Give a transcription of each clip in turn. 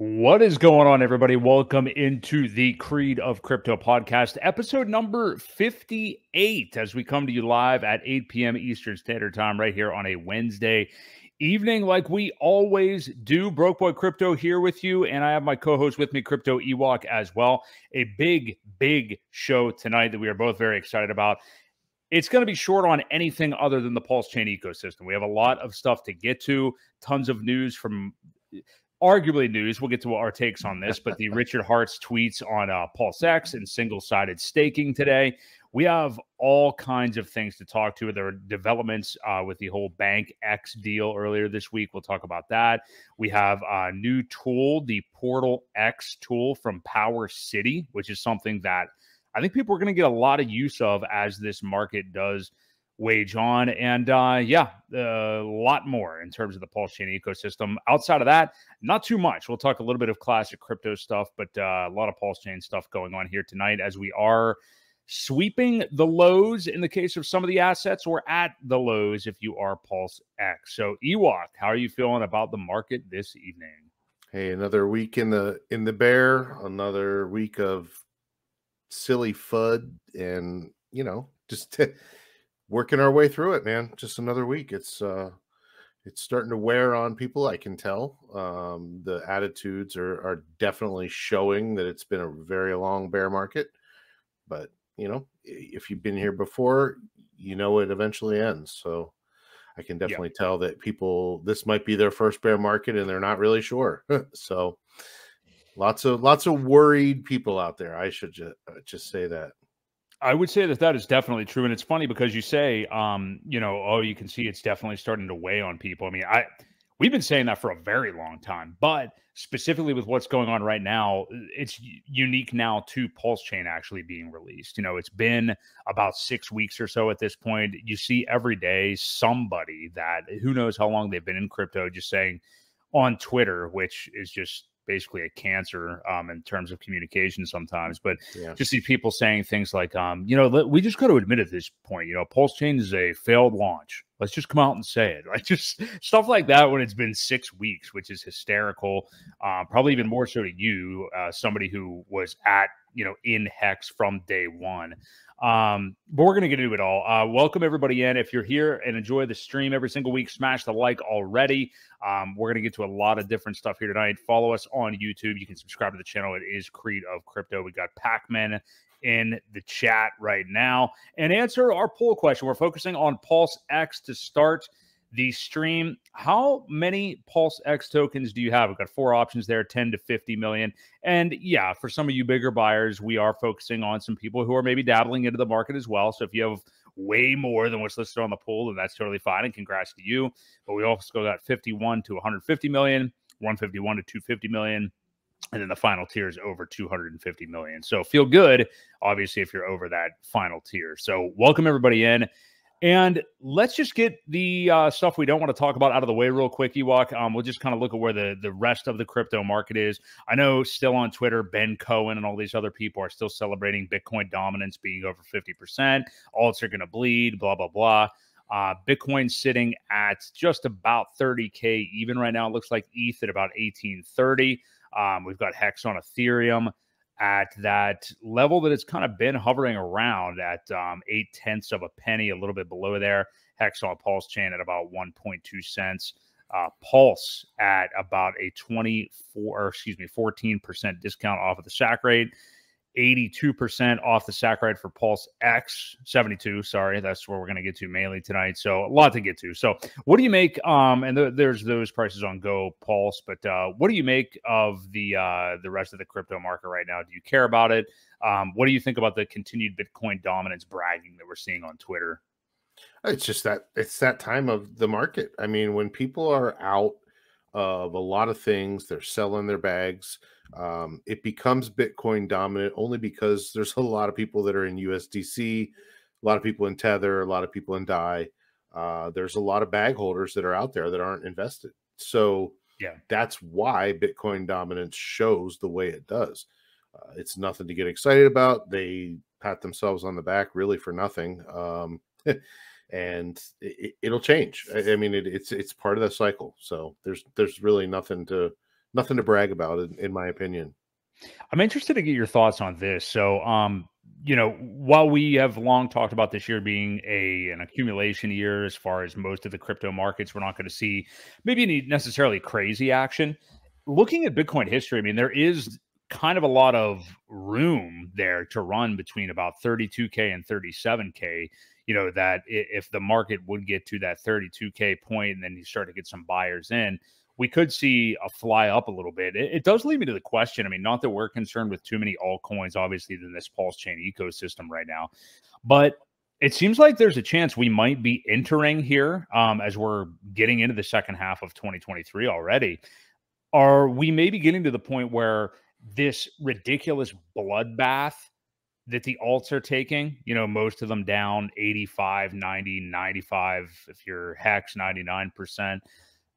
What is going on, everybody? Welcome into the Creed of Crypto podcast, episode number 58, as we come to you live at 8 p.m. Eastern Standard Time, right here on a Wednesday evening, like we always do. Broke Boi Crypto here with you, and I have my co host with me, Crypto Ewok, as well. A big, big show tonight that we are both very excited about. It's going to be short on anything other than the Pulse Chain ecosystem. We have a lot of stuff to get to, tons of news from arguably news. We'll get to our takes on this, but the Richard Hearts tweets on uh, Pulse X and single sided staking today. We have all kinds of things to talk to. There are developments uh, with the whole Bank X deal earlier this week. We'll talk about that. We have a new tool, the Portal X tool from Power City, which is something that I think people are going to get a lot of use of as this market does wage on. And uh, yeah, a lot more in terms of the Pulse Chain ecosystem. Outside of that, not too much. We'll talk a little bit of classic crypto stuff, but uh, a lot of Pulse Chain stuff going on here tonight as we are sweeping the lows in the case of some of the assets or at the lows if you are Pulse X. So Ewok, how are you feeling about the market this evening? Hey, another week in the in the bear, another week of silly FUD and you know, just working our way through it, man. Just another week. It's uh it's starting to wear on people, I can tell. Um the attitudes are are definitely showing that it's been a very long bear market. But, you know, if you've been here before, you know it eventually ends. So I can definitely tell that people this might be their first bear market and they're not really sure. so lots of lots of worried people out there. I should just uh, just say that. I would say that that is definitely true, and it's funny because you say, um, you know, oh, you can see it's definitely starting to weigh on people. I mean, I we've been saying that for a very long time, but specifically with what's going on right now, it's unique now to Pulse Chain actually being released. You know, it's been about six weeks or so at this point. You see every day somebody that who knows how long they've been in crypto just saying on Twitter, which is just basically a cancer um, in terms of communication sometimes. But yeah. just see people saying things like, um, you know, we just got to admit at this point, you know, Pulse Chain is a failed launch. Let's just come out and say it. Like just stuff like that when it's been six weeks, which is hysterical. Uh, probably even more so to you, uh, somebody who was at you know in hex from day one um, but we're going to get into it all. Uh, welcome everybody in. If you're here and enjoy the stream every single week, smash the like already. Um, we're going to get to a lot of different stuff here tonight. Follow us on YouTube. You can subscribe to the channel. It is Creed of Crypto. We got Pac-Man in the chat right now and answer our poll question. We're focusing on Pulse X to start the stream. How many Pulse X tokens do you have? We've got four options there 10 to 50 million. And yeah, for some of you bigger buyers, we are focusing on some people who are maybe dabbling into the market as well. So if you have way more than what's listed on the pool, then that's totally fine. And congrats to you. But we also got 51 to 150 million, 151 to 250 million. And then the final tier is over 250 million. So feel good, obviously, if you're over that final tier. So welcome everybody in. And let's just get the uh, stuff we don't want to talk about out of the way real quick, Ewok. Um, we'll just kind of look at where the, the rest of the crypto market is. I know still on Twitter, Ben Cowen and all these other people are still celebrating Bitcoin dominance being over 50%. Alts are going to bleed, blah, blah, blah. Uh, Bitcoin sitting at just about 30K even right now. It looks like ETH at about 1830. Um, we've got Hex on Ethereum at that level that it's kind of been hovering around at um, eight tenths of a penny, a little bit below there. Hex on Pulse Chain at about 1.2 cents. Uh, Pulse at about a 24, or excuse me, 14% discount off of the SAC rate. 82% off the SAC rate for Pulse X, 72. Sorry, that's where we're going to get to mainly tonight. So a lot to get to. So what do you make? Um, and th- there's those prices on Go Pulse, but uh, what do you make of the uh, the rest of the crypto market right now? Do you care about it? Um, what do you think about the continued Bitcoin dominance bragging that we're seeing on Twitter? It's just that it's that time of the market. I mean, when people are out of a lot of things, they're selling their bags um, it becomes Bitcoin dominant only because there's a lot of people that are in USDC, a lot of people in Tether, a lot of people in DAI. Uh, there's a lot of bag holders that are out there that aren't invested. So yeah, that's why Bitcoin dominance shows the way it does. Uh, it's nothing to get excited about. They pat themselves on the back really for nothing. Um, and it, will change. I, I mean, it, it's it's part of the cycle. So there's there's really nothing to nothing to brag about, in, in my opinion. I'm interested to get your thoughts on this. So, um, you know, while we have long talked about this year being a an accumulation year as far as most of the crypto markets, we're not going to see maybe any necessarily crazy action. Looking at Bitcoin history, I mean, there is kind of a lot of room there to run between about 32k and 37k. You know that if the market would get to that 32k point and then you start to get some buyers in, we could see a fly up a little bit. It, it, does lead me to the question. I mean, not that we're concerned with too many altcoins, obviously, in this Pulse Chain ecosystem right now, but it seems like there's a chance we might be entering here um, as we're getting into the second half of 2023 already. Are we maybe getting to the point where this ridiculous bloodbath that the alts are taking, you know, most of them down 85, 90, 95, if you're hex, 99%.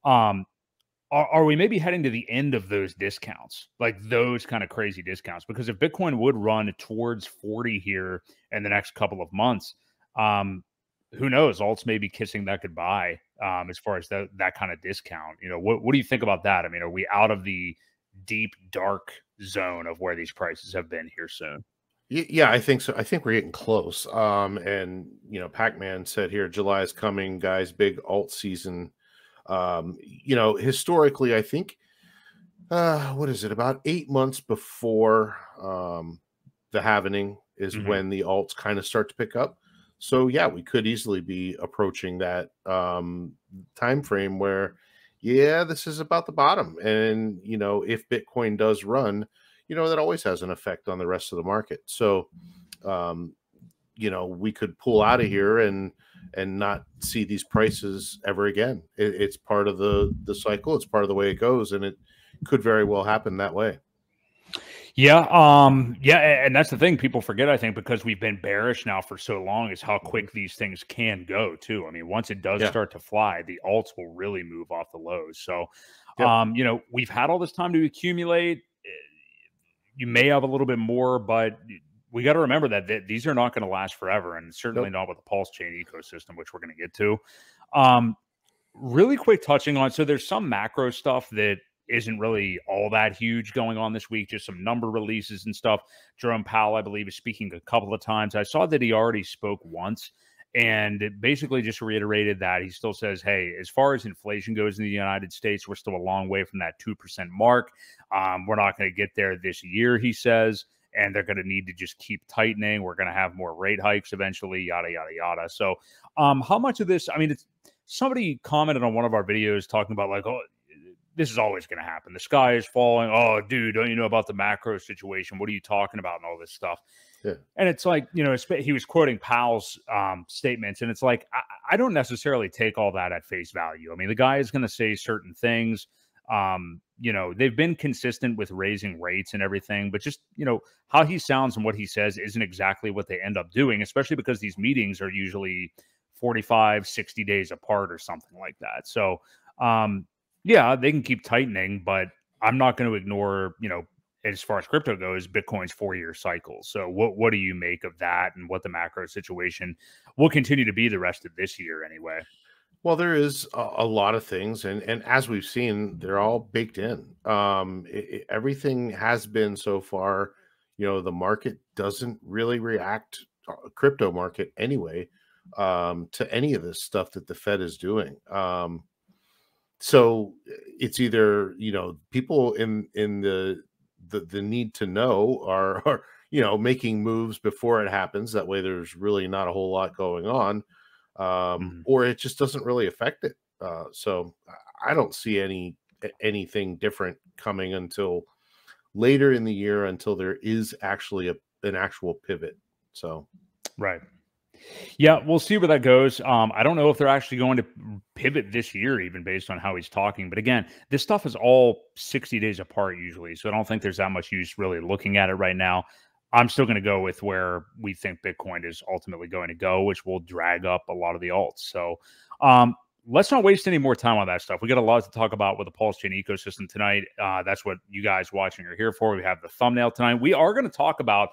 Um, are, are we maybe heading to the end of those discounts, like those kind of crazy discounts? Because if Bitcoin would run towards 40 here in the next couple of months, um, who knows? Alts may be kissing that goodbye um, as far as that that kind of discount. You know, what what do you think about that? I mean, are we out of the deep dark zone of where these prices have been here soon? Yeah, I think so. I think we're getting close. Um, and you know, Pac-Man said here, July is coming, guys. Big alt season um, you know, historically, I think uh, what is it? About eight months before um, the halvening is mm-hmm. when the alts kind of start to pick up. So yeah, we could easily be approaching that um, time frame where, yeah, this is about the bottom. And you know, if Bitcoin does run, you know, that always has an effect on the rest of the market. So, um, you know, we could pull out of here and and not see these prices ever again. It, it's part of the the cycle. It's part of the way it goes, and it could very well happen that way. Yeah, um, yeah, and that's the thing people forget. I think because we've been bearish now for so long, is how quick mm-hmm. these things can go too. I mean, once it does yeah. start to fly, the alts will really move off the lows. So, yeah. um, you know, we've had all this time to accumulate. You may have a little bit more, but we got to remember that th- these are not going to last forever, and certainly nope. not with the Pulse Chain ecosystem, which we're going to get to. Um, really quick touching on so there's some macro stuff that isn't really all that huge going on this week, just some number releases and stuff. Jerome Powell, I believe, is speaking a couple of times. I saw that he already spoke once and basically just reiterated that he still says, hey, as far as inflation goes in the United States, we're still a long way from that 2% mark. Um, we're not going to get there this year, he says and they're going to need to just keep tightening. We're going to have more rate hikes eventually, yada yada yada. So, um, how much of this? I mean, it's somebody commented on one of our videos talking about like, oh, this is always going to happen. The sky is falling. Oh, dude, don't you know about the macro situation? What are you talking about and all this stuff? Yeah. And it's like, you know, he was quoting Powell's um, statements, and it's like, I, I, don't necessarily take all that at face value. I mean, the guy is going to say certain things. Um, you know, they've been consistent with raising rates and everything, but just, you know, how he sounds and what he says isn't exactly what they end up doing, especially because these meetings are usually 45, 60 days apart or something like that. So, um, yeah, they can keep tightening, but I'm not going to ignore, you know, as far as crypto goes, Bitcoin's four year cycle. So, what what do you make of that, and what the macro situation will continue to be the rest of this year, anyway? Well, there is a, a, lot of things, and and as we've seen, they're all baked in. Um, it, it, everything has been so far. You know, the market doesn't really react, uh, crypto market anyway, um, to any of this stuff that the Fed is doing. Um, so it's either you know people in in the the, the need to know are, are you know making moves before it happens. That way, there's really not a whole lot going on um, mm-hmm. or it just doesn't really affect it. Uh, so I don't see any anything different coming until later in the year until there is actually a, an actual pivot. So, right. Yeah, we'll see where that goes. Um, I don't know if they're actually going to pivot this year, even based on how he's talking. But again, this stuff is all 60 days apart usually. So I don't think there's that much use really looking at it right now. I'm still going to go with where we think Bitcoin is ultimately going to go, which will drag up a lot of the alts. So um, let's not waste any more time on that stuff. We got a lot to talk about with the Pulse Chain ecosystem tonight. Uh, that's what you guys watching are here for. We have the thumbnail tonight. We are going to talk about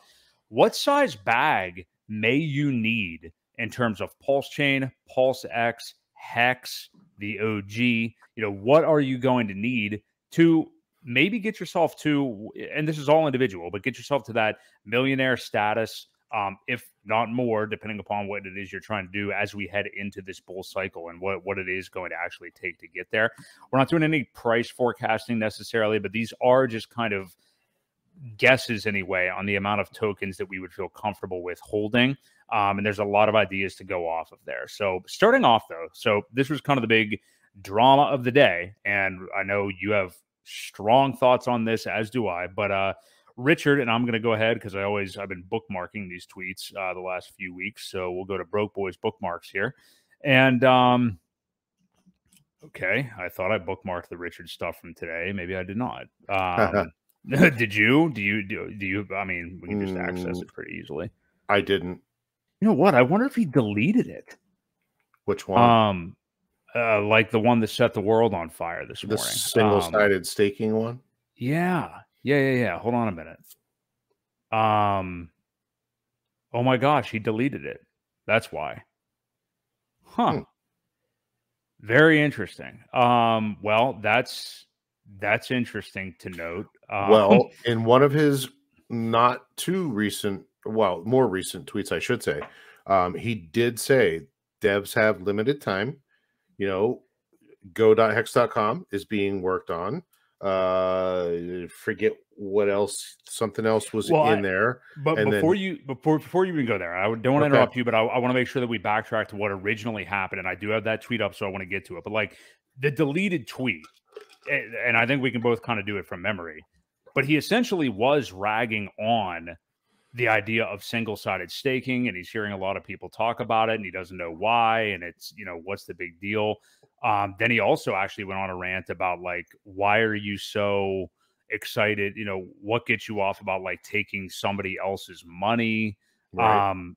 what size bag may you need in terms of Pulse Chain, Pulse X, Hex, the OG. You know, what are you going to need to maybe get yourself to, and this is all individual, but get yourself to that millionaire status, um, if not more, depending upon what it is you're trying to do as we head into this bull cycle and what, what it is going to actually take to get there. We're not doing any price forecasting necessarily, but these are just kind of guesses anyway on the amount of tokens that we would feel comfortable with holding. Um, and there's a lot of ideas to go off of there. So starting off though, so this was kind of the big drama of the day, and I know you have strong thoughts on this, as do I. But uh, Richard, and I'm going to go ahead because I always I've been bookmarking these tweets uh, the last few weeks, so we'll go to Broke Boi's bookmarks here, and um, okay, I thought I bookmarked the Richard stuff from today. Maybe I did not. Um, did you? Do you do, do you? I mean, we can just access Mm. it pretty easily. I didn't. You know what? I wonder if he deleted it. Which one? Um, uh, like the one that set the world on fire this the morning. single Um, sided staking one. Yeah. Yeah, yeah, yeah. Hold on a minute. Um Oh my gosh, he deleted it. That's why. Huh. Hmm. Very interesting. Um well, that's that's interesting to note. Um, well, in one of his not too recent, well, more recent tweets, I should say, um, he did say devs have limited time. You know, go.hex.com is being worked on. Uh, forget what else, something else was Well, in I- there. But And then- before you before before you even go there, I don't want to Okay. interrupt you, but I, I want to make sure that we backtrack to what originally happened, and I do have that tweet up, so I want to get to it. But like the deleted tweet, and, I think we can both kind of do it from memory. But he essentially was ragging on the idea of single sided staking, and he's hearing a lot of people talk about it, and he doesn't know why, and it's you know what's the big deal. Um, then he also actually went on a rant about like why are you so excited you know what gets you off about like taking somebody else's money Right? um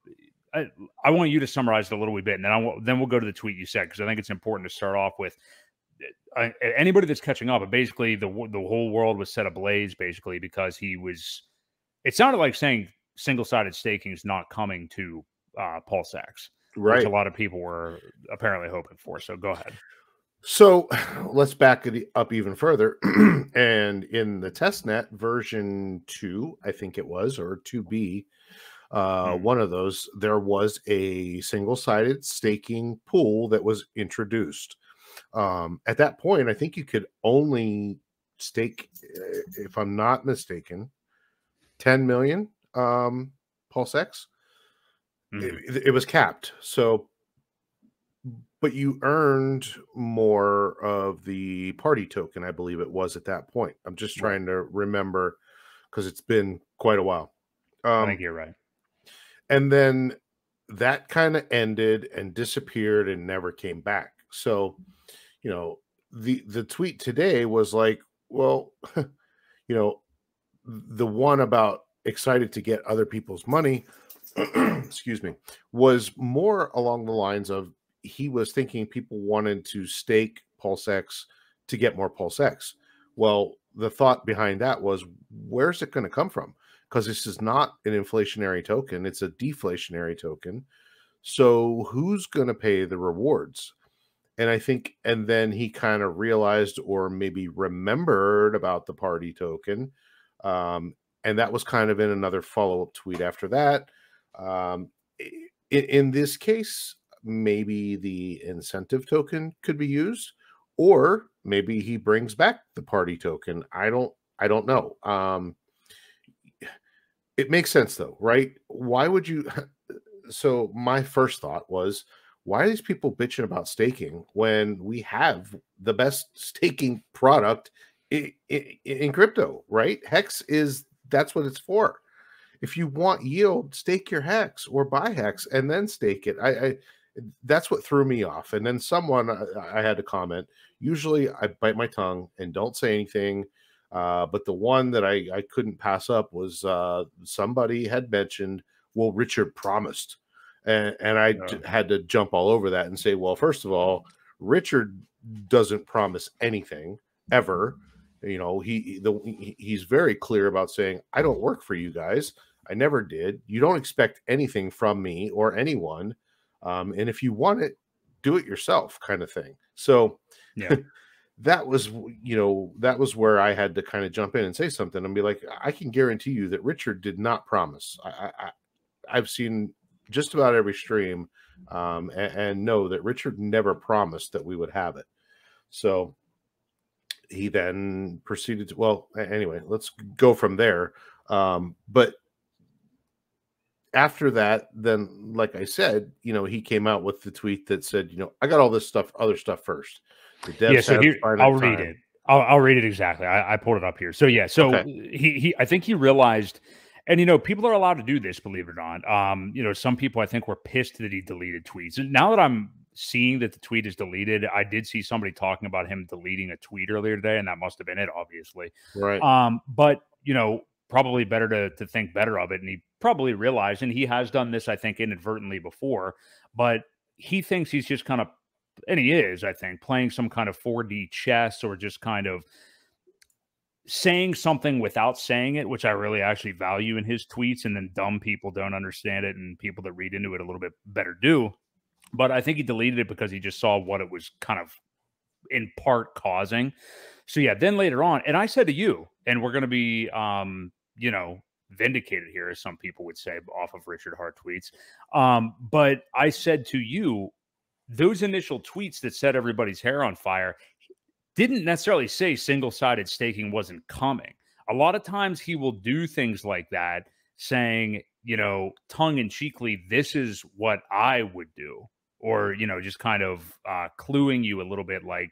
I, I want you to summarize it a little bit and then I will, then we'll go to the tweet you said because I think it's important to start off with uh, anybody that's catching up but basically the the whole world was set ablaze basically because he was it sounded like saying single-sided staking is not coming to uh X which right. a lot of people were apparently hoping for so go ahead So let's back it up even further. and in the testnet version two, I think it was, or 2B, uh, Hmm. one of those, there was a single sided staking pool that was introduced. Um, at that point, I think you could only stake, uh, if I'm not mistaken, 10 million um, Pulse X. Mhm. It, it was capped. So but you earned more of the party token, I believe it was at that point. I'm just trying to remember because it's been quite a while. I Um, think you're right and then that kind of ended and disappeared and never came back. So, you know, the the tweet today was like, well, you know, the one about excited to get other people's money, excuse me, was more along the lines of he was thinking people wanted to stake Pulse X to get more Pulse X. Well, the thought behind that was where's it going to come from? Because this is not an inflationary token, it's a deflationary token. So who's going to pay the rewards? And I think, and then he kind of realized or maybe remembered about the party token. Um, and that was kind of in another follow up tweet after that. Um, i- in this case, maybe the incentive token could be used, or maybe he brings back the party token. I don't, I don't know. Um, it makes sense though, right? Why would you? So my first thought was, why are these people bitching about staking when we have the best staking product in, in crypto, right? Hex is that's what it's for. If you want yield, stake your hex or buy hex and then stake it. I, I that's what threw me off. And then someone I, I had to comment. Usually I bite my tongue and don't say anything. Uh, but the one that I, I couldn't pass up was uh, somebody had mentioned, well, Richard promised. And, and I had to jump all over that and say, well, first of all, Richard doesn't promise anything ever. You know, he the he's very clear about saying, I don't work for you guys. I never did. You don't expect anything from me or anyone. Um, and if you want it, do it yourself, kind of thing. So Yeah. that was you know that was where I had to kind of jump in and say something and be like, I can guarantee you that Richard did not promise. I, I I've seen just about every stream um, and, and know that Richard never promised that we would have it. So he then proceeded to well anyway let's go from there. Um, but after that then like i said you know he came out with the tweet that said you know i got all this stuff other stuff first. Yeah so here i'll read it. I'll, I'll, read it exactly. I, I, pulled it up here. So yeah so okay. he, he i think he realized and you know people are allowed to do this believe it or not um you know some people i think were pissed that he deleted tweets and now that i'm seeing that the tweet is deleted. I did see somebody talking about him deleting a tweet earlier today, and that must have been it, obviously. Right. Um, but you know, probably better to to think better of it. And he probably realized, and he has done this, I think, inadvertently before, but he thinks he's just kind of and he is, I think, playing some kind of 4D chess or just kind of saying something without saying it, which I really actually value in his tweets, and then dumb people don't understand it, and people that read into it a little bit better do but I think he deleted it because he just saw what it was kind of in part causing. So yeah, then later on, and I said to you, and we're going to be, um, you know, vindicated here, as some people would say, off of Richard Heart tweets. Um, but I said to you, those initial tweets that set everybody's hair on fire didn't necessarily say single sided staking wasn't coming. A lot of times he will do things like that, saying, you know, tongue in cheekly, this is what I would do or you know just kind of uh, cluing you a little bit like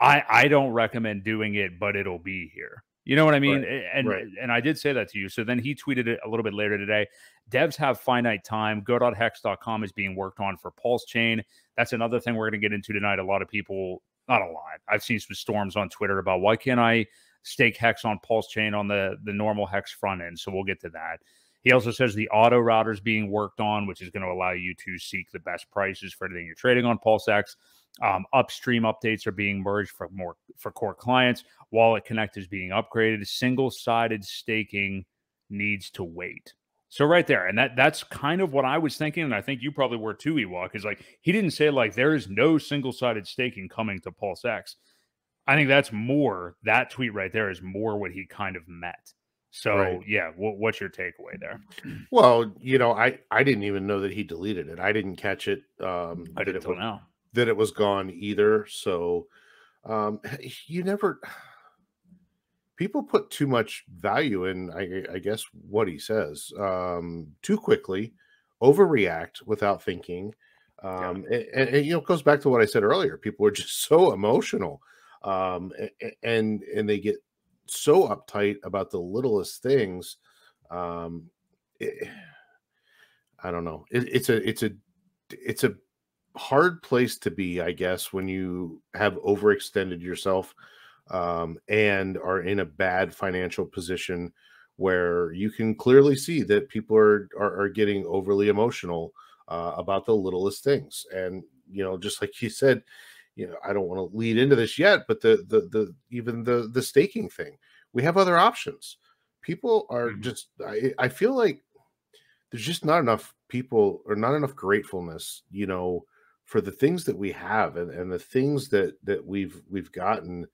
i i don't recommend doing it but it'll be here you know what i mean right. and right. and i did say that to you so then he tweeted it a little bit later today devs have finite time go.hex.com is being worked on for pulse chain that's another thing we're going to get into tonight a lot of people not a lot i've seen some storms on twitter about why can't i stake hex on pulse chain on the the normal hex front end so we'll get to that he also says the auto router is being worked on, which is going to allow you to seek the best prices for anything you're trading on PulseX. Um, upstream updates are being merged for more for core clients. Wallet Connect is being upgraded. Single sided staking needs to wait. So right there, and that that's kind of what I was thinking, and I think you probably were too, Ewok. Is like he didn't say like there is no single sided staking coming to PulseX. I think that's more that tweet right there is more what he kind of meant. So right. yeah, what, what's your takeaway there? Well, you know, I I didn't even know that he deleted it. I didn't catch it. Um, I didn't know that it was gone either. So, um, you never. People put too much value in, I, I guess, what he says um, too quickly, overreact without thinking. Um, yeah. and, and, you know, it goes back to what I said earlier. People are just so emotional, um, and and they get so uptight about the littlest things. Um, it, I don't know. It, it's a it's a it's a hard place to be, I guess, when you have overextended yourself um, and are in a bad financial position where you can clearly see that people are are, are getting overly emotional uh, about the littlest things. And you know, just like you said, you know, I don't want to lead into this yet, but the the the even the the staking thing, we have other options. People are mm-hmm. just I, I feel like there's just not enough people or not enough gratefulness, you know, for the things that we have and, and the things that that we've we've gotten.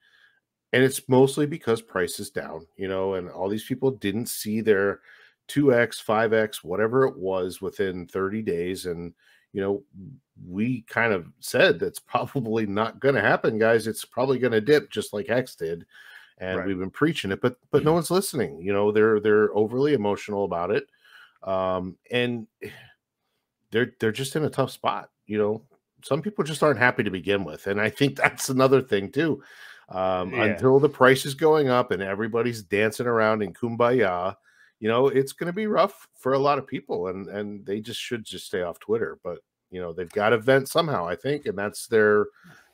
And it's mostly because price is down, you know, and all these people didn't see their 2x, 5x, whatever it was within 30 days. And you know, we kind of said that's probably not going to happen, guys. It's probably going to dip just like Hex did, and right. we've been preaching it, but but no mm-hmm. one's listening. You know, they're they're overly emotional about it, um, and they're they're just in a tough spot. You know, some people just aren't happy to begin with, and I think that's another thing too. Um, yeah. Until the price is going up and everybody's dancing around in kumbaya, you know, it's going to be rough for a lot of people, and and they just should just stay off Twitter. But you know, they've got to vent somehow, I think, and that's their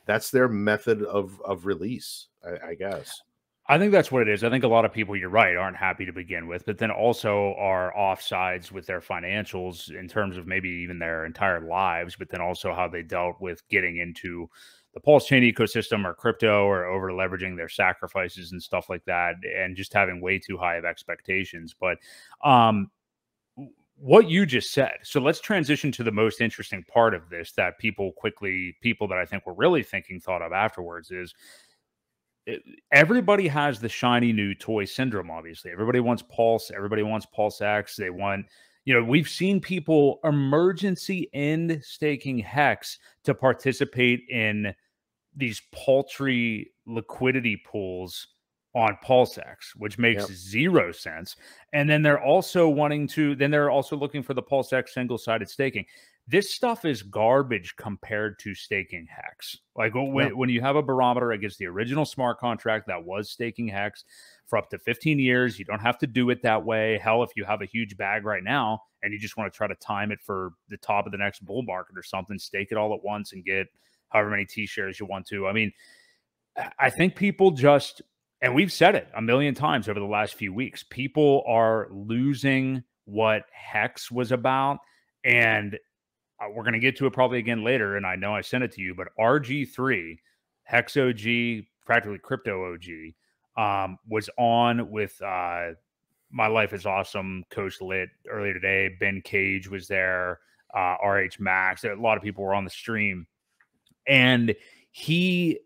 that's their method of of release, I, I guess. I think that's what it is. I think a lot of people, you're right, aren't happy to begin with, but then also are offsides with their financials in terms of maybe even their entire lives, but then also how they dealt with getting into the Pulse Chain ecosystem or crypto or over leveraging their sacrifices and stuff like that, and just having way too high of expectations. But um, what you just said. So let's transition to the most interesting part of this that people quickly, people that I think were really thinking thought of afterwards is everybody has the shiny new toy syndrome. Obviously, everybody wants Pulse. Everybody wants Pulse X. They want you know, we've seen people emergency end staking hex to participate in these paltry liquidity pools on PulseX, which makes yep. zero sense. And then they're also wanting to, then they're also looking for the PulseX single sided staking. This stuff is garbage compared to staking hex. Like when, yep. when you have a barometer against the original smart contract that was staking hex for up to 15 years, you don't have to do it that way. Hell, if you have a huge bag right now and you just want to try to time it for the top of the next bull market or something, stake it all at once and get however many T shares you want to. I mean, I think people just, and we've said it a million times over the last few weeks, people are losing what Hex was about. And uh, we're going to get to it probably again later. And I know I sent it to you, but RG3, Hex OG, practically crypto OG, um, was on with uh, My Life is Awesome, Coach Lit earlier today. Ben Cage was there, uh, RH Max. A lot of people were on the stream and he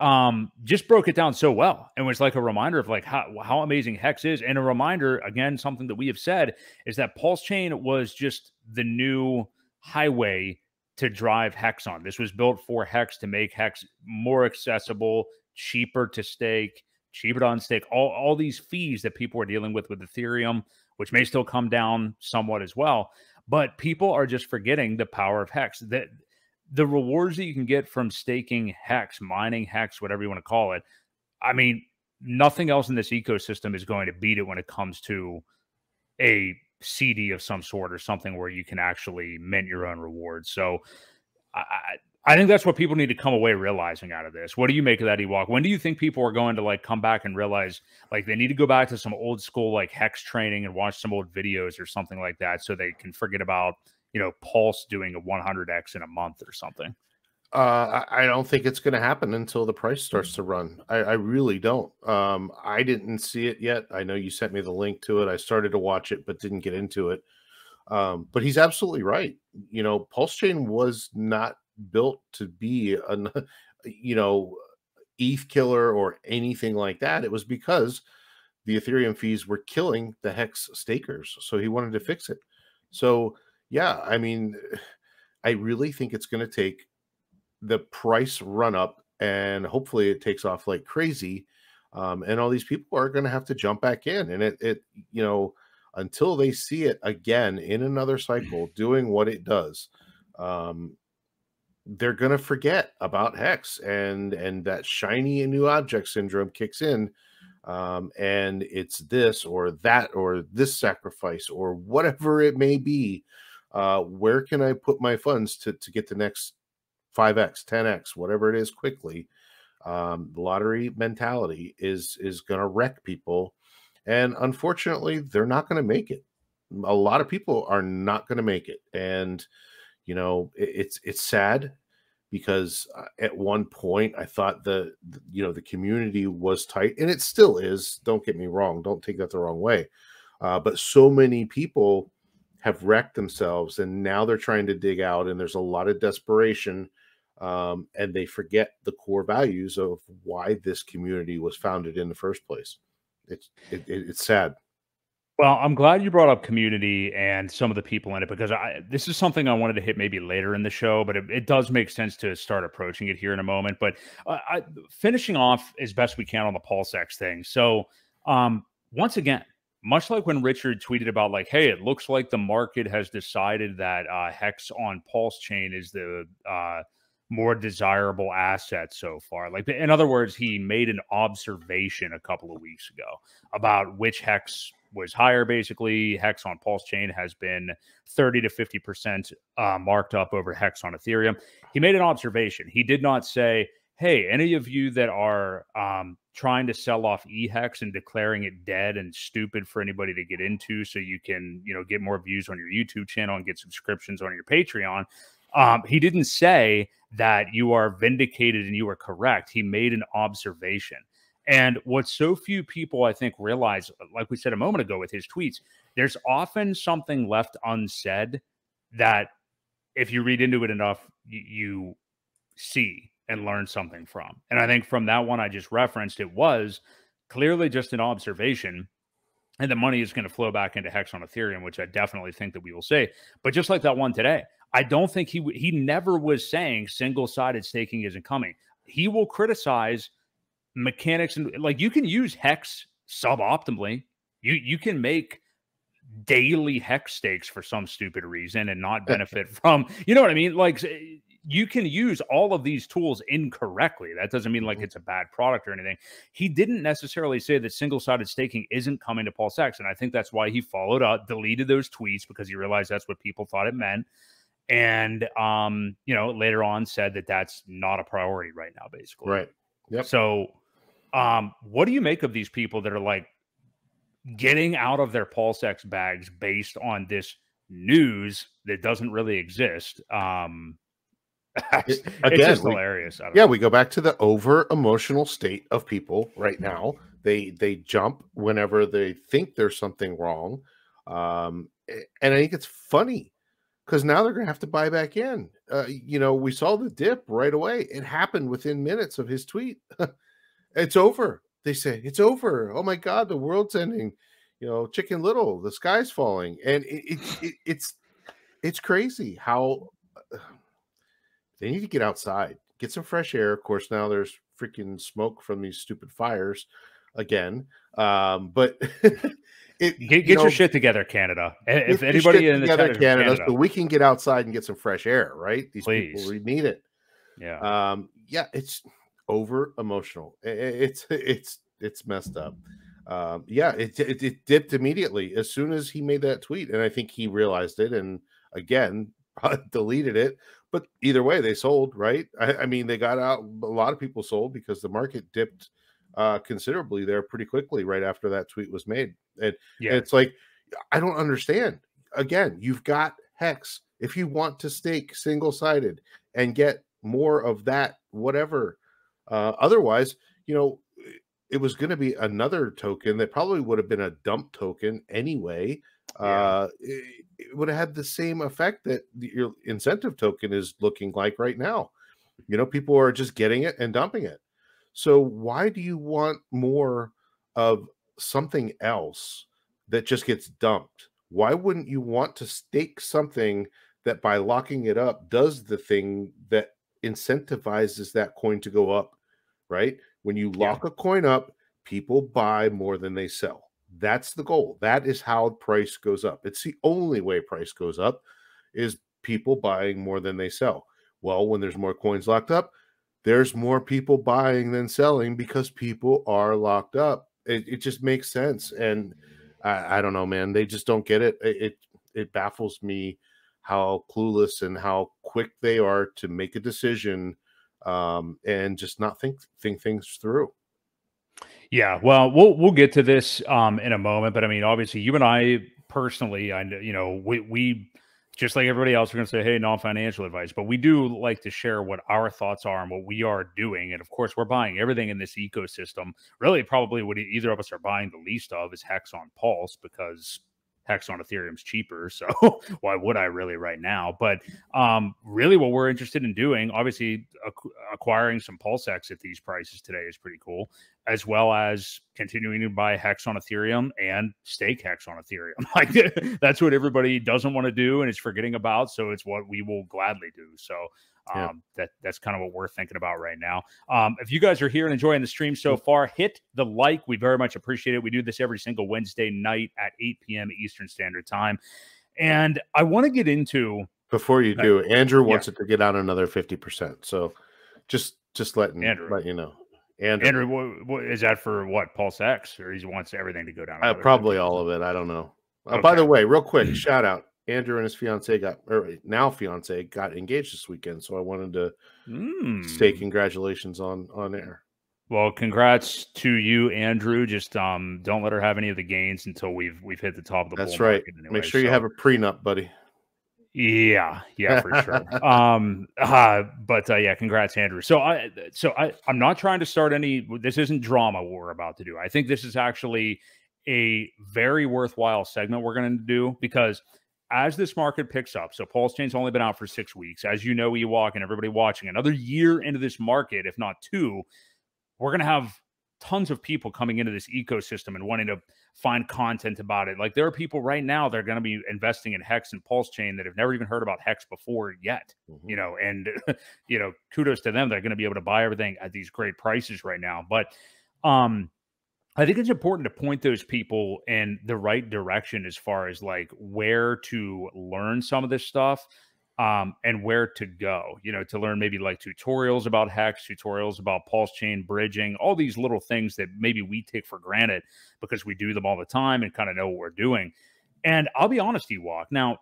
um just broke it down so well. And was like a reminder of like how, how amazing hex is. And a reminder again something that we have said is that pulse chain was just the new highway to drive hex on. This was built for hex to make hex more accessible cheaper to stake cheaper to unstake all, all these fees that people are dealing with with ethereum which may still come down somewhat as well. But people are just forgetting the power of hex. That the rewards that you can get from staking hex, mining hex, whatever you want to call it, I mean, nothing else in this ecosystem is going to beat it when it comes to a CD of some sort or something where you can actually mint your own rewards. So I, I think that's what people need to come away realizing out of this. What do you make of that, Ewok? When do you think people are going to like come back and realize like they need to go back to some old school like hex training and watch some old videos or something like that so they can forget about you know, Pulse doing a 100x in a month or something? Uh, I don't think it's going to happen until the price starts to run. I, I really don't. Um, I didn't see it yet. I know you sent me the link to it. I started to watch it, but didn't get into it. Um, but he's absolutely right. You know, Pulse Chain was not built to be a, you know, ETH killer or anything like that. It was because the Ethereum fees were killing the Hex stakers. So he wanted to fix it. So yeah, I mean, I really think it's going to take the price run up and hopefully it takes off like crazy. Um, and all these people are going to have to jump back in. And it, it, you know, until they see it again in another cycle doing what it does, um, they're going to forget about hex and and that shiny new object syndrome kicks in um, and it's this or that or this sacrifice or whatever it may be uh, where can I put my funds to, to get the next 5x, 10x, whatever it is quickly. Um, lottery mentality is is going to wreck people, and unfortunately, they're not going to make it. A lot of people are not going to make it, and you know it, it's it's sad because uh, at one point I thought the, the you know the community was tight, and it still is. Don't get me wrong. Don't take that the wrong way. Uh, but so many people have wrecked themselves and now they're trying to dig out and there's a lot of desperation um, and they forget the core values of why this community was founded in the first place. It's it, it's sad. Well i'm glad you brought up community and some of the people in it because I, this is something i wanted to hit maybe later in the show but it, it does make sense to start approaching it here in a moment but uh, I, finishing off as best we can on the pulse x thing. So um, once again much like when Richard tweeted about like, hey, it looks like the market has decided that uh, Hex on Pulse Chain is the uh, more desirable asset so far. Like, in other words, he made an observation a couple of weeks ago about which Hex was higher. Basically, Hex on Pulse Chain has been 30 to 50 percent uh, marked up over Hex on Ethereum. He made an observation. He did not say, hey, any of you that are um, trying to sell off ehex and declaring it dead and stupid for anybody to get into so you can you know get more views on your youtube channel and get subscriptions on your patreon um, he didn't say that you are vindicated and you are correct. He made an observation. And what so few people i think realize like we said a moment ago with his tweets there's often something left unsaid that if you read into it enough you, you see and learn something from. And I think from that one I just referenced, it was clearly just an observation. And the money is going to flow back into Hex on Ethereum, which I definitely think that we will say. But just like that one today, I don't think he he never was saying single sided staking isn't coming. He will criticize mechanics and like you can use Hex suboptimally. You you can make daily hex stakes for some stupid reason and not benefit from you know what i mean like you can use all of these tools incorrectly. That doesn't mean like mm-hmm. it's a bad product or anything. He didn't necessarily say that single-sided staking isn't coming to pulse x and i think that's why he followed up deleted those tweets because he realized that's what people thought it meant and um you know later on said that that's not a priority right now basically. Right. Yep. So um what do you make of these people that are like getting out of their PulseX bags based on this news that doesn't really exist. Um, it's, Again, it's we, hilarious. Yeah, know. we go back to the over emotional state of people right now. They they jump whenever they think there's something wrong, um, and I think it's funny because now they're going to have to buy back in. Uh, you know, we saw the dip right away. It happened within minutes of his tweet. it's over they say it's over. Oh my God, the world's ending. You know, Chicken Little, the sky's falling, and it, it, it, it's it's crazy how they need to get outside, get some fresh air. Of course, now there's freaking smoke from these stupid fires again. Um, but it, get, get you know, your shit together, Canada. If anybody in together, Canada, Canada, so we can get outside and get some fresh air, right? These Please. people we need it. Yeah. Um, yeah, it's over emotional. It's it's it's messed up. Um, yeah, it, it, it dipped immediately as soon as he made that tweet, and I think he realized it, and again deleted it. But either way, they sold, right? I, I, mean, they got out. A lot of people sold because the market dipped uh, considerably there pretty quickly right after that tweet was made. And, yeah. and it's like I don't understand. Again, you've got hex. If you want to stake single sided and get more of that, whatever uh, otherwise, you know, it was going to be another token that probably would have been a dump token anyway. Yeah. Uh, it, it would have had the same effect that your incentive token is looking like right now. You know, people are just getting it and dumping it. So why do you want more of something else that just gets dumped? Why wouldn't you want to stake something that by locking it up does the thing that incentivizes that coin to go up, right? When you lock yeah. a coin up, people buy more than they sell. That's the goal. That is how price goes up. It's the only way price goes up is people buying more than they sell. Well, when there's more coins locked up, there's more people buying than selling because people are locked up. It, it just makes sense. And I, I, don't know, man. They just don't get it. it. It it baffles me how clueless and how quick they are to make a decision um, and just not think think things through. Yeah, well, we'll we'll get to this um, in a moment, but I mean, obviously, you and I personally, I you know, we we just like everybody else, we're going to say, hey, non financial advice, but we do like to share what our thoughts are and what we are doing. And of course, we're buying everything in this ecosystem. Really, probably what either of us are buying the least of is Hex on Pulse because Hex on Ethereum's cheaper. So why would I really right now? But um, really, what we're interested in doing, obviously, ac- acquiring some PulseX at these prices today is pretty cool, as well as continuing to buy Hex on Ethereum and stake Hex on Ethereum. like that's what everybody doesn't want to do and is forgetting about. So it's what we will gladly do. So yeah. Um, that that's kind of what we're thinking about right now. Um, if you guys are here and enjoying the stream so far, hit the like. We very much appreciate it. We do this every single Wednesday night at 8 p.m. Eastern Standard Time. And I want to get into before you do, uh, Andrew wants yeah. it to get out another 50%. So just just letting Andrew. let you know. Andrew, Andrew what, what, is that for what Pulse X or he wants everything to go down? Uh, probably 50%? all of it. I don't know. Uh, okay. By the way, real quick, shout out Andrew and his fiance got, or now fiance got engaged this weekend. So I wanted to mm. say congratulations on on air. Well, congrats to you, Andrew. Just um, don't let her have any of the gains until we've we've hit the top of the. That's right. Anyway, Make sure so. you have a prenup, buddy. Yeah, yeah, for sure. um, uh, but uh, yeah, congrats, Andrew. So I, so I, I'm not trying to start any. This isn't drama. What we're about to do. I think this is actually a very worthwhile segment we're going to do because as this market picks up, so Pulse Chain's only been out for six weeks. As you know, Ewok and everybody watching, another year into this market, if not two, we're going to have tons of people coming into this ecosystem and wanting to find content about it. Like there are people right now that are going to be investing in Hex and Pulse Chain that have never even heard about Hex before yet. Mm-hmm. You know, and you know, kudos to them. They're going to be able to buy everything at these great prices right now. But um I think it's important to point those people in the right direction as far as like where to learn some of this stuff um, and where to go, you know, to learn maybe like tutorials about hex, tutorials about pulse chain bridging, all these little things that maybe we take for granted because we do them all the time and kind of know what we're doing. And I'll be honest, Ewok. Now,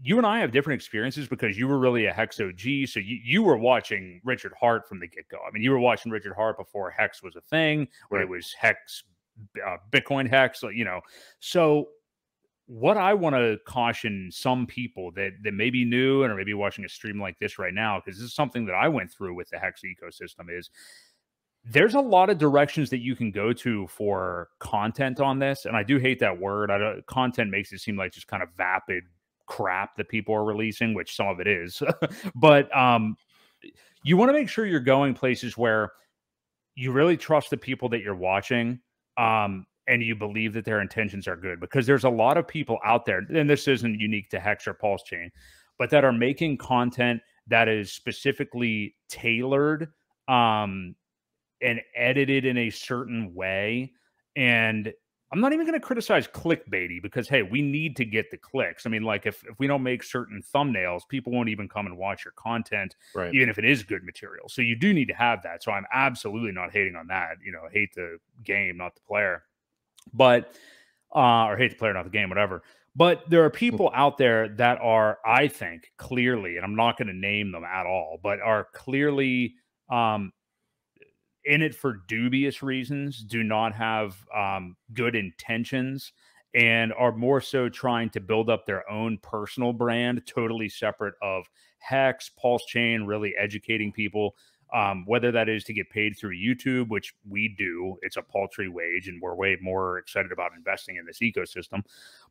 you and I have different experiences because you were really a Hex OG. So you, you were watching Richard Heart from the get go. I mean, you were watching Richard Heart before Hex was a thing, where right. it was Hex, uh, Bitcoin Hex, you know. So what I want to caution some people that that may be new and are maybe watching a stream like this right now, because this is something that I went through with the Hex ecosystem, is there's a lot of directions that you can go to for content on this. And I do hate that word. I don't, content makes it seem like just kind of vapid crap that people are releasing, which some of it is. but um, you want to make sure you're going places where you really trust the people that you're watching. Um, and you believe that their intentions are good because there's a lot of people out there and this isn't unique to hex or pulse chain but that are making content that is specifically tailored um, and edited in a certain way and i'm not even going to criticize clickbaity because hey we need to get the clicks i mean like if, if we don't make certain thumbnails people won't even come and watch your content right. even if it is good material so you do need to have that so i'm absolutely not hating on that you know hate the game not the player but uh, or hate the player, not the game, whatever. But there are hmm. people out there that are, I think, clearly, and I'm not going to name them at all, but are clearly um, in it for dubious reasons, do not have um, good intentions, and are more so trying to build up their own personal brand, totally separate of Hex, Pulse Chain, really educating people um, whether that is to get paid through YouTube, which we do, it's a paltry wage, and we're way more excited about investing in this ecosystem,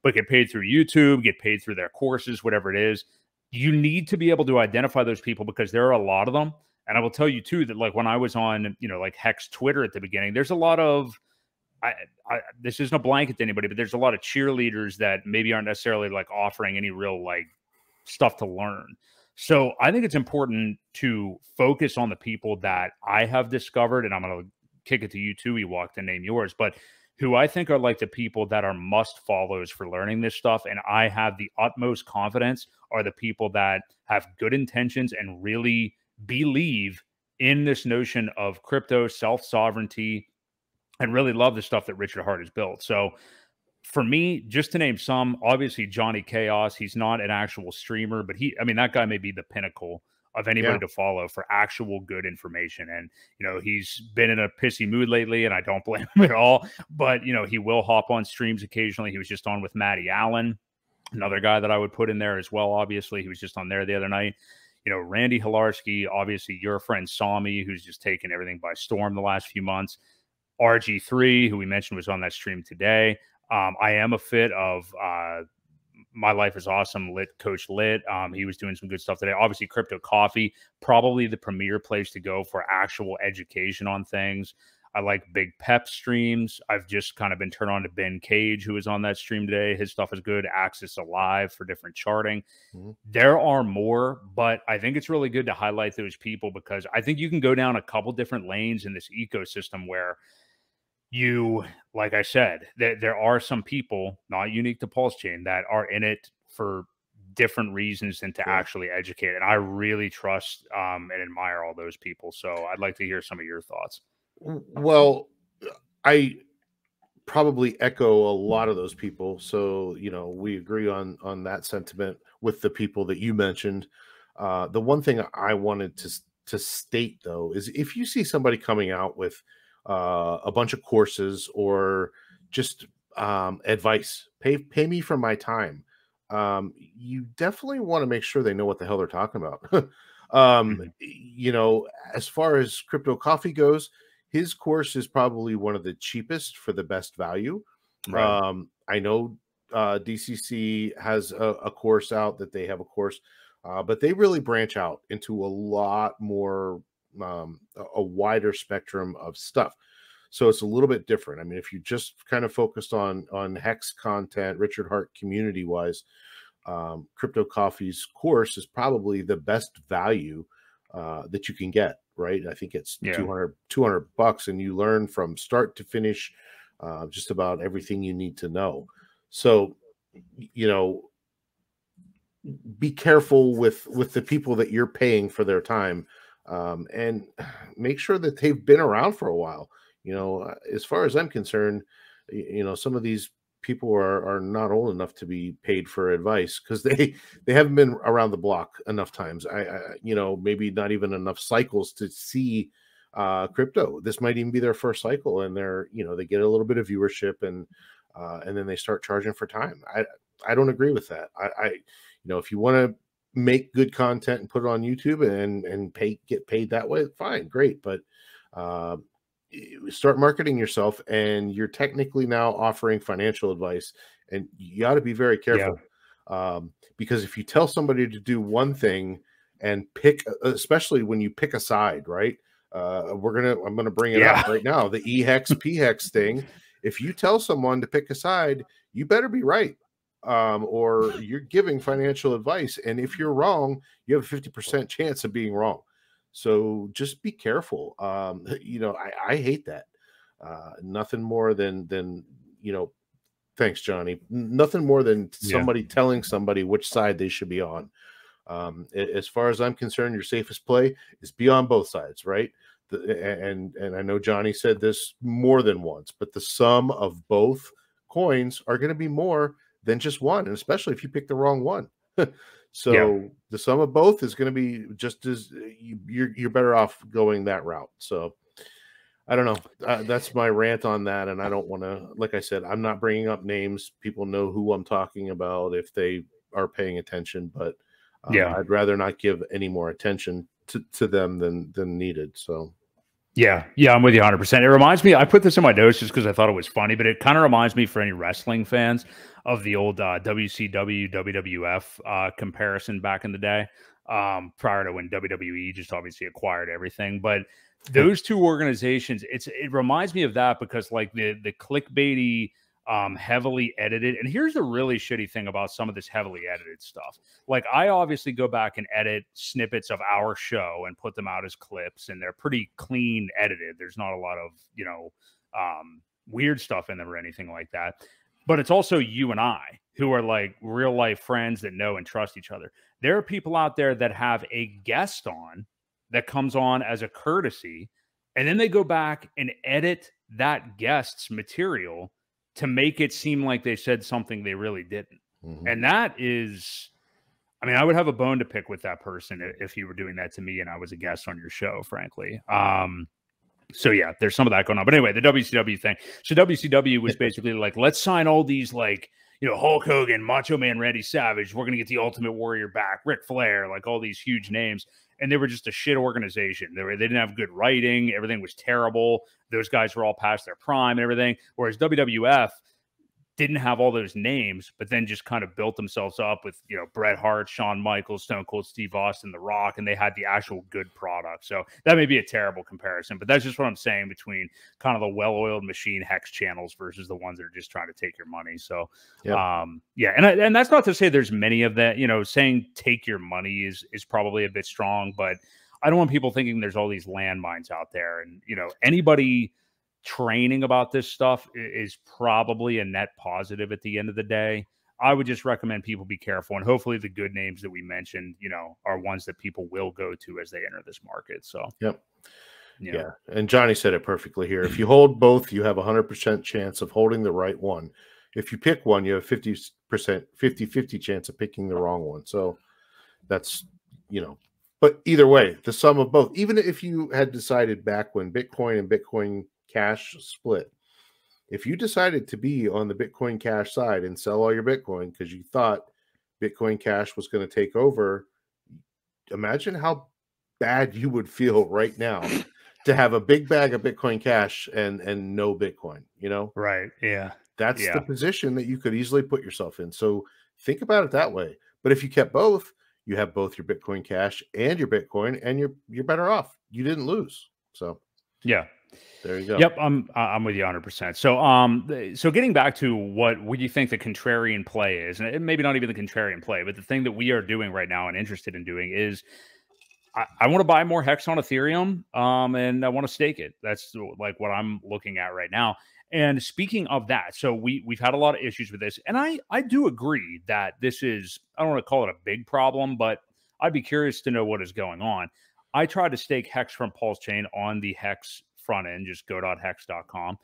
but get paid through YouTube, get paid through their courses, whatever it is. You need to be able to identify those people because there are a lot of them. And I will tell you too that like when I was on, you know, like Hex Twitter at the beginning, there's a lot of I, I, this isn't a blanket to anybody, but there's a lot of cheerleaders that maybe aren't necessarily like offering any real like stuff to learn. So I think it's important to focus on the people that I have discovered, and I'm going to kick it to you too, Ewok, to name yours, but who I think are like the people that are must follows for learning this stuff. And I have the utmost confidence are the people that have good intentions and really believe in this notion of crypto self sovereignty and really love the stuff that Richard Heart has built. So for me, just to name some, obviously Johnny Chaos, he's not an actual streamer, but he, I mean, that guy may be the pinnacle of anybody yeah. to follow for actual good information. And, you know, he's been in a pissy mood lately, and I don't blame him at all. But, you know, he will hop on streams occasionally. He was just on with Matty Allen, another guy that I would put in there as well. Obviously, he was just on there the other night. You know, Randy Hilarski, obviously your friend Sami, who's just taken everything by storm the last few months. RG3, who we mentioned was on that stream today. Um, I am a fit of uh, my life is awesome. Lit coach lit. Um, he was doing some good stuff today. Obviously, crypto coffee, probably the premier place to go for actual education on things. I like big pep streams. I've just kind of been turned on to Ben Cage, who was on that stream today. His stuff is good. Axis Alive for different charting. Mm-hmm. There are more, but I think it's really good to highlight those people because I think you can go down a couple different lanes in this ecosystem where you, like I said, that there are some people not unique to Pulse Chain that are in it for different reasons than to yeah. actually educate. And I really trust um, and admire all those people. So I'd like to hear some of your thoughts. Well, I probably echo a lot of those people. So you know, we agree on on that sentiment with the people that you mentioned. Uh, the one thing I wanted to to state though is if you see somebody coming out with uh, a bunch of courses or just um, advice. Pay pay me for my time. Um, you definitely want to make sure they know what the hell they're talking about. um, mm-hmm. You know, as far as crypto coffee goes, his course is probably one of the cheapest for the best value. Right. Um, I know uh, DCC has a, a, course out that they have a course, uh, but they really branch out into a lot more, um, a, a wider spectrum of stuff. So it's a little bit different. I mean, if you just kind of focused on on hex content, Richard Heart community wise, um, Crypto Coffee's course is probably the best value uh, that you can get. Right? I think it's yeah. 200, 200 bucks, and you learn from start to finish uh, just about everything you need to know. So, you know, be careful with with the people that you're paying for their time, um, and make sure that they've been around for a while. You know, uh, as far as I'm concerned, you know, some of these people are are not old enough to be paid for advice because they they haven't been around the block enough times. I, I, you know maybe not even enough cycles to see uh, crypto. This might even be their first cycle, and they're you know they get a little bit of viewership and uh, and then they start charging for time. I I don't agree with that. I, I you know if you want to make good content and put it on YouTube and and pay get paid that way, fine, great, but uh, start marketing yourself and you're technically now offering financial advice and you got to be very careful yeah. um, because if you tell somebody to do one thing and pick especially when you pick a side right uh, we're gonna i'm gonna bring it yeah. up right now the ehex phex thing if you tell someone to pick a side you better be right um, or you're giving financial advice and if you're wrong you have a 50% chance of being wrong so just be careful. Um, you know, I, I hate that. Uh, nothing more than than you know. Thanks, Johnny. Nothing more than somebody yeah. telling somebody which side they should be on. Um, as far as I'm concerned, your safest play is be on both sides, right? The, and and I know Johnny said this more than once, but the sum of both coins are going to be more than just one, and especially if you pick the wrong one. So yeah. the sum of both is going to be just as you, you're you're better off going that route. So I don't know. Uh, that's my rant on that, and I don't want to. Like I said, I'm not bringing up names. People know who I'm talking about if they are paying attention. But uh, yeah, I'd rather not give any more attention to, to them than than needed. So yeah, yeah, I'm with you 100. percent It reminds me. I put this in my notes just because I thought it was funny, but it kind of reminds me for any wrestling fans of the old uh, WCW WWF uh, comparison back in the day, um, prior to when WWE just obviously acquired everything. But those two organizations, it's it reminds me of that because like the the clickbaity um, heavily edited. And here's the really shitty thing about some of this heavily edited stuff. Like, I obviously go back and edit snippets of our show and put them out as clips, and they're pretty clean edited. There's not a lot of, you know, um, weird stuff in them or anything like that. But it's also you and I who are like real life friends that know and trust each other. There are people out there that have a guest on that comes on as a courtesy, and then they go back and edit that guest's material to make it seem like they said something they really didn't. Mm-hmm. And that is, I mean, I would have a bone to pick with that person if you were doing that to me and I was a guest on your show, frankly. Um, so yeah, there's some of that going on. But anyway, the WCW thing. So WCW was basically like, let's sign all these like, you know, Hulk Hogan, Macho Man Randy Savage. We're gonna get the Ultimate Warrior back, Ric Flair, like all these huge names and they were just a shit organization. They, were, they didn't have good writing. Everything was terrible. Those guys were all past their prime and everything. Whereas WWF didn't have all those names, but then just kind of built themselves up with, you know, Bret Hart, Shawn Michaels, Stone Cold Steve Austin, The Rock, and they had the actual good product. So that may be a terrible comparison, but that's just what I'm saying between kind of the well oiled machine hex channels versus the ones that are just trying to take your money. So, yep. um, yeah. And, and that's not to say there's many of that, you know, saying take your money is, is probably a bit strong, but I don't want people thinking there's all these landmines out there. And, you know, anybody, training about this stuff is probably a net positive at the end of the day. I would just recommend people be careful and hopefully the good names that we mentioned, you know, are ones that people will go to as they enter this market. So, yep. Yeah. And Johnny said it perfectly here. If you hold both, you have a 100% chance of holding the right one. If you pick one, you have 50% 50 50 chance of picking the wrong one. So that's, you know, but either way, the sum of both, even if you had decided back when Bitcoin and Bitcoin cash split. If you decided to be on the Bitcoin Cash side and sell all your Bitcoin because you thought Bitcoin Cash was going to take over, imagine how bad you would feel right now to have a big bag of Bitcoin Cash and and no Bitcoin. You know, right? Yeah. That's Yeah. the position that you could easily put yourself in. So think about it that way. But if you kept both, you have both your Bitcoin Cash and your Bitcoin, and you're you're better off. You didn't lose. So Yeah. There you go. Yep, I'm I'm with you 100. percent So um, so getting back to what what you think the contrarian play is, and maybe not even the contrarian play, but the thing that we are doing right now and interested in doing is, I, I want to buy more hex on Ethereum, um, and I want to stake it. That's like what I'm looking at right now. And speaking of that, so we we've had a lot of issues with this, and I I do agree that this is I don't want to call it a big problem, but I'd be curious to know what is going on. I tried to stake Hex from Pulse Chain on the Hex front end, just go.hex.com.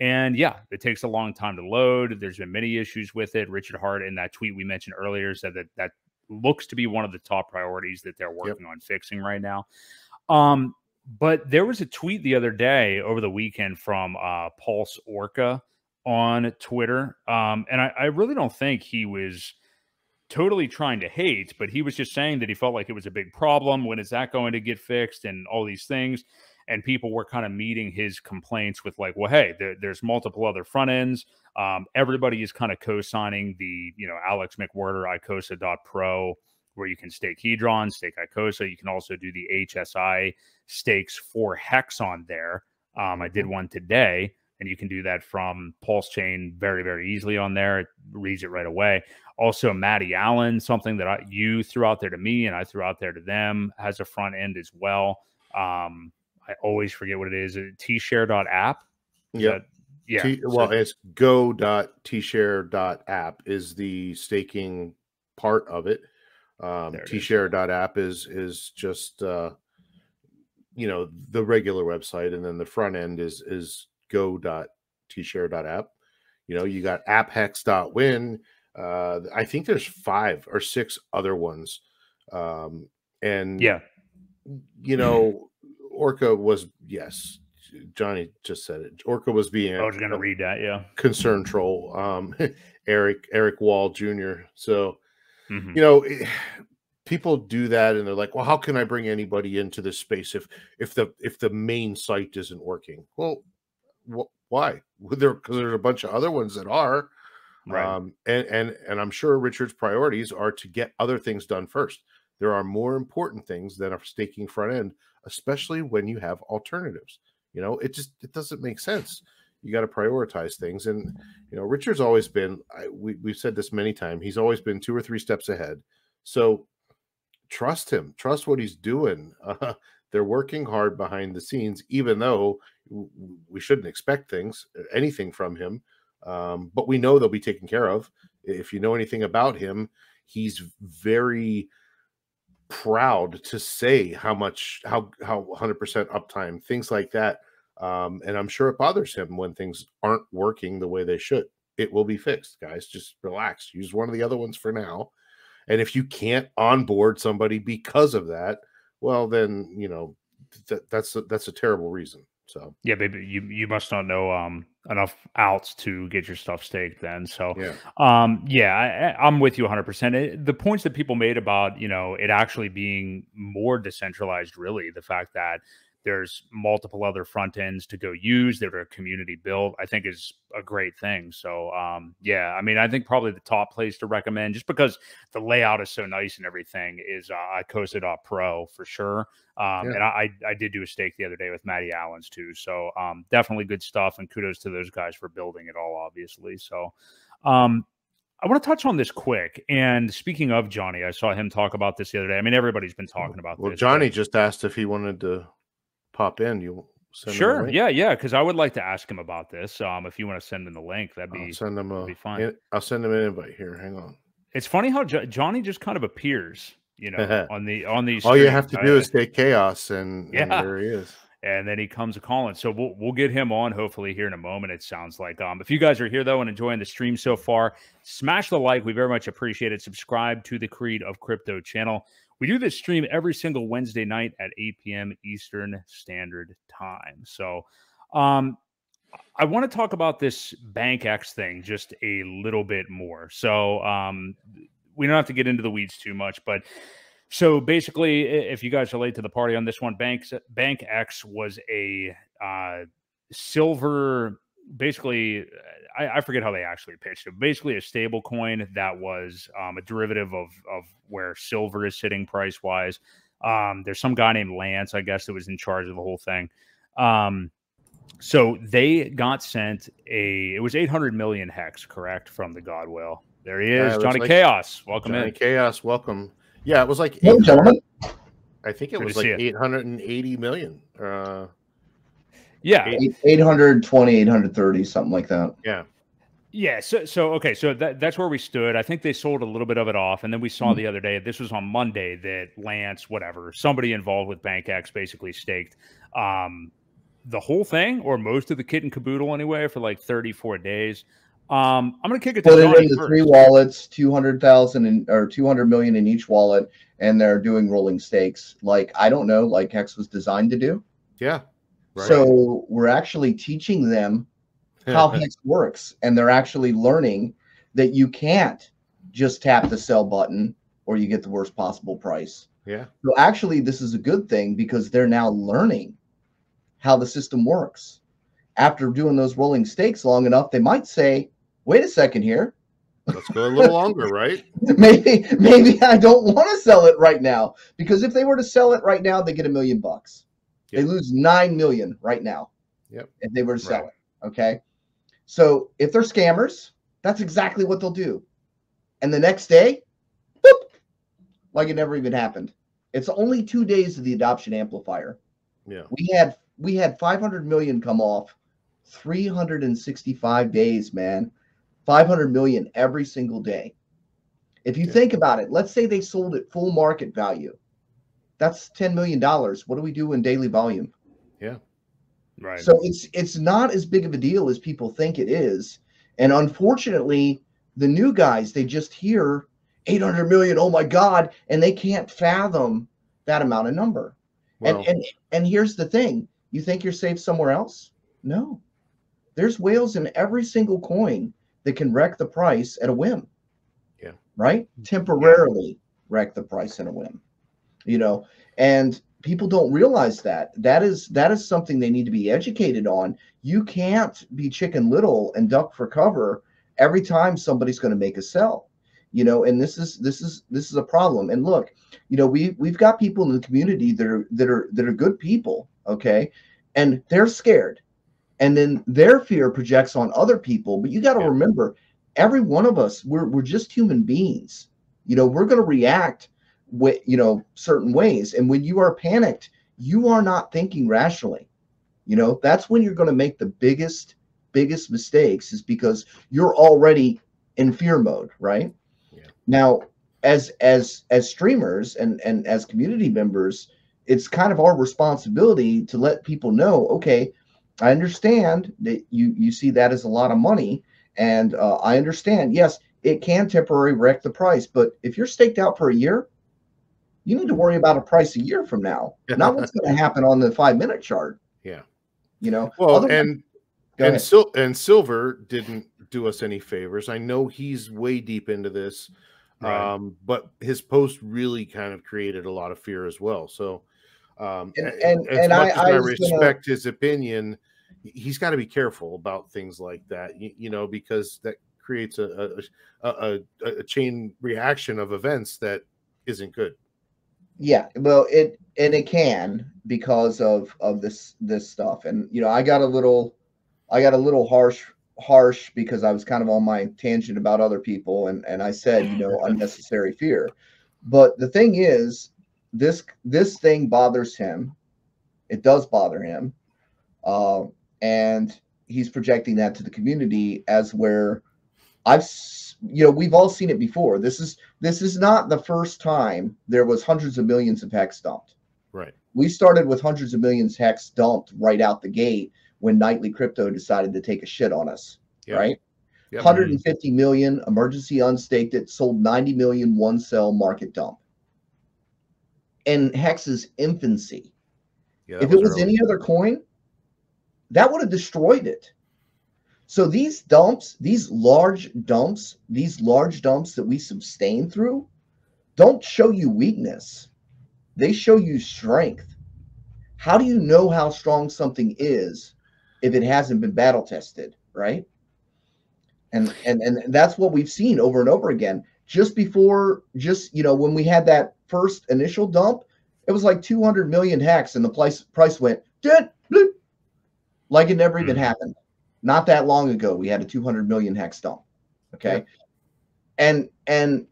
And yeah, it takes a long time to load. There's been many issues with it. Richard Heart in that tweet we mentioned earlier said that that looks to be one of the top priorities that they're working on fixing right now. Um, but there was a tweet the other day over the weekend from uh, Pulse Orca on Twitter. Um, and I, I really don't think he was totally trying to hate, but he was just saying that he felt like it was a big problem. When is that going to get fixed and all these things? And people were kind of meeting his complaints with like, well, hey, there, there's multiple other front ends. Um, everybody is kind of co-signing the, you know, Alex McWhirter Icosa.pro, where you can stake Hedron, stake Icosa. You can also do the HSI stakes for Hex on there. Um, I did one today, and you can do that from Pulse Chain very, very easily on there. It reads it right away. Also, Matty Allen, something that I, you threw out there to me and I threw out there to them, has a front end as well. Um, I always forget what it is. Tshare.app. Is Yep. that- yeah. T- so- well, it's go.tshare.app is the staking part of it. Um, There it is. tshare.app is is just uh, you know the regular website, and then the front end is is go.tshare.app. You know, you got apphex.win. Uh, I think there's five or six other ones, um, and yeah. you know, Orca was yes. Johnny just said it. Orca was being I was going to read that. Yeah. concern troll um eric eric wall jr so Mhm. you know eh, people do that and they're like well how can i bring anybody into this space if if the if the main site isn't working well wh- why Well, there because there's a bunch of other ones that are Right. um and and and i'm sure richard's priorities are to get other things done first there are more important things than a staking front end especially when you have alternatives you know it just it doesn't make sense. You got to prioritize things and you know richard's always been I, we, we've said this many times he's always been two or three steps ahead. So trust him trust what he's doing. Uh, they're working hard behind the scenes even though we shouldn't expect things anything from him. Um, but we know they'll be taken care of. If you know anything about him he's very proud to say how much how how 100% uptime things like that um, and i'm sure it bothers him when things aren't working the way they should. It will be fixed guys just relax use one of the other ones for now and if you can't onboard somebody because of that well then you know that, that's a, that's a terrible reason so Yeah, baby, you you must not know um enough outs to get your stuff staked then. So yeah um yeah, I, I'm with you 100. percent The points that people made about you know it actually being more decentralized, really, the fact that there's multiple other front ends to go use that are community built, I think is a great thing. So um yeah, I mean, I think probably the top place to recommend, just because the layout is so nice and everything, is uh, Icosa.pro for sure. Um, Yeah. And I, I did do a stake the other day with Matty Allen's too. So um, definitely good stuff. And kudos to those guys for building it all, obviously. So um, I want to touch on this quick. And speaking of Johnny, I saw him talk about this the other day. I mean, everybody's been talking about well this. johnny but- just asked if he wanted to pop in you send Sure. Yeah. Yeah. Because I would like to ask him about this. Um, if you want to send him the link, that'd I'll be. send him a be fine. in- i'll send him an invite here hang on It's funny how jo- Johnny just kind of appears, you know, on the on these. all you have to do I- is take chaos and, and Yeah. there he is and then he comes a calling. So we'll we'll get him on hopefully here in a moment. It sounds like. Um, if you guys are here though and enjoying the stream so far, smash the like. We very much appreciate it. Subscribe to the Creed of Crypto channel. We do this stream every single Wednesday night at 8 p.m. Eastern Standard Time. So, um, I want to talk about this Bank X thing just a little bit more. So, um, we don't have to get into the weeds too much, but so basically, if you guys are late to the party on this one, Banks Bank X was a uh, silver. Basically, I, I forget how they actually pitched it. Basically, a stable coin that was um, a derivative of of where silver is sitting price wise. Um, there's some guy named Lance, I guess, that was in charge of the whole thing. Um, so they got sent a it was 800 million hex, correct, from the God Whale. There he is, Johnny like, Chaos. Welcome Johnny in. Chaos, welcome. Yeah, it was like hey, gentlemen. I think it Good was like 880 million. Uh, yeah, 820, 830, something like that. Yeah. Yeah, so so okay, so that that's where we stood. I think they sold a little bit of it off, and then we saw mm-hmm. the other day. This was on Monday that Lance, whatever, somebody involved with BankX basically staked um, the whole thing or most of the kit and caboodle anyway for like 34 days. Um, I'm gonna kick it to Put it into first. three wallets, two hundred thousand or two hundred million in each wallet, and they're doing rolling stakes. Like I don't know, like Hex was designed to do. Yeah. Right. So we're actually teaching them how Hex works, and they're actually learning that you can't just tap the sell button or you get the worst possible price. Yeah. So actually, this is a good thing because they're now learning how the system works. After doing those rolling stakes long enough, they might say, "Wait a second here." Let's go a little longer, right? maybe, maybe I don't want to sell it right now because if they were to sell it right now, they get a million bucks. Yep. They lose nine million right now. Yep. If they were to sell right. it, okay. So if they're scammers, that's exactly what they'll do. And the next day, whoop, like it never even happened. It's only two days of the adoption amplifier. Yeah. We had we had 500 million come off 365 days, man. 500 million every single day. If you yeah. think about it, let's say they sold at full market value. That's 10 million dollars. What do we do in daily volume? Yeah. Right. So it's it's not as big of a deal as people think it is. And unfortunately, the new guys, they just hear 800 million, oh my god, and they can't fathom that amount of number. Well, and and and here's the thing, you think you're safe somewhere else? No. There's whales in every single coin that can wreck the price at a whim. Yeah. Right? Temporarily yeah. wreck the price at a whim. You know, and people don't realize that. That is that is something they need to be educated on. You can't be chicken little and duck for cover every time somebody's going to make a sell you know and this is this is this is a problem. And look you know we we've got people in the community that are that are that are good people okay? And they're scared. And then their fear projects on other people. But you got to yeah. remember every one of us we're we're just human beings. You know we're going to react with you know certain ways. And when you are panicked you are not thinking rationally. You know that's when you're going to make the biggest biggest mistakes is because you're already in fear mode right? Yeah. now as as as streamers and and as community members it's kind of our responsibility to let people know okay i understand that you you see that as a lot of money. And uh, i understand yes it can temporarily wreck the price. But if you're staked out for a year you need to worry about a price a year from now, not what's going to happen on the five minute chart. Yeah. You know, well, and and, Sil- and Silver didn't do us any favors. I know he's way deep into this, right. um, but his post really kind of created a lot of fear as well. So, um, and, and, as and much I, as I, I respect gonna... his opinion, he's got to be careful about things like that, you, you know, because that creates a a, a a, chain reaction of events that isn't good. Yeah, well, it and it can because of of this this stuff, and you know, I got a little, I got a little harsh harsh because I was kind of on my tangent about other people, and and I said, you know, unnecessary fear, but the thing is, this this thing bothers him, it does bother him, uh, and he's projecting that to the community as where I've you know we've all seen it before. This is this is not the first time there was hundreds of millions of hex dumped. Right. We started with hundreds of millions hex dumped right out the gate when Nightly Crypto decided to take a shit on us. Yep. Right. Yep. 150 million emergency unstaked it, sold 90 million one sell market dump. In Hex's infancy. Yeah, if it was early. any other coin, that would have destroyed it. So these dumps, these large dumps, these large dumps that we sustain through, don't show you weakness. They show you strength. How do you know how strong something is if it hasn't been battle tested, right? And and and that's what we've seen over and over again. Just before, just you know, when we had that first initial dump, it was like 200 million hex and the price price went dead, bloop, like it never even Mhm. happened. Not that long ago, we had a 200 million hex dump. Okay, and and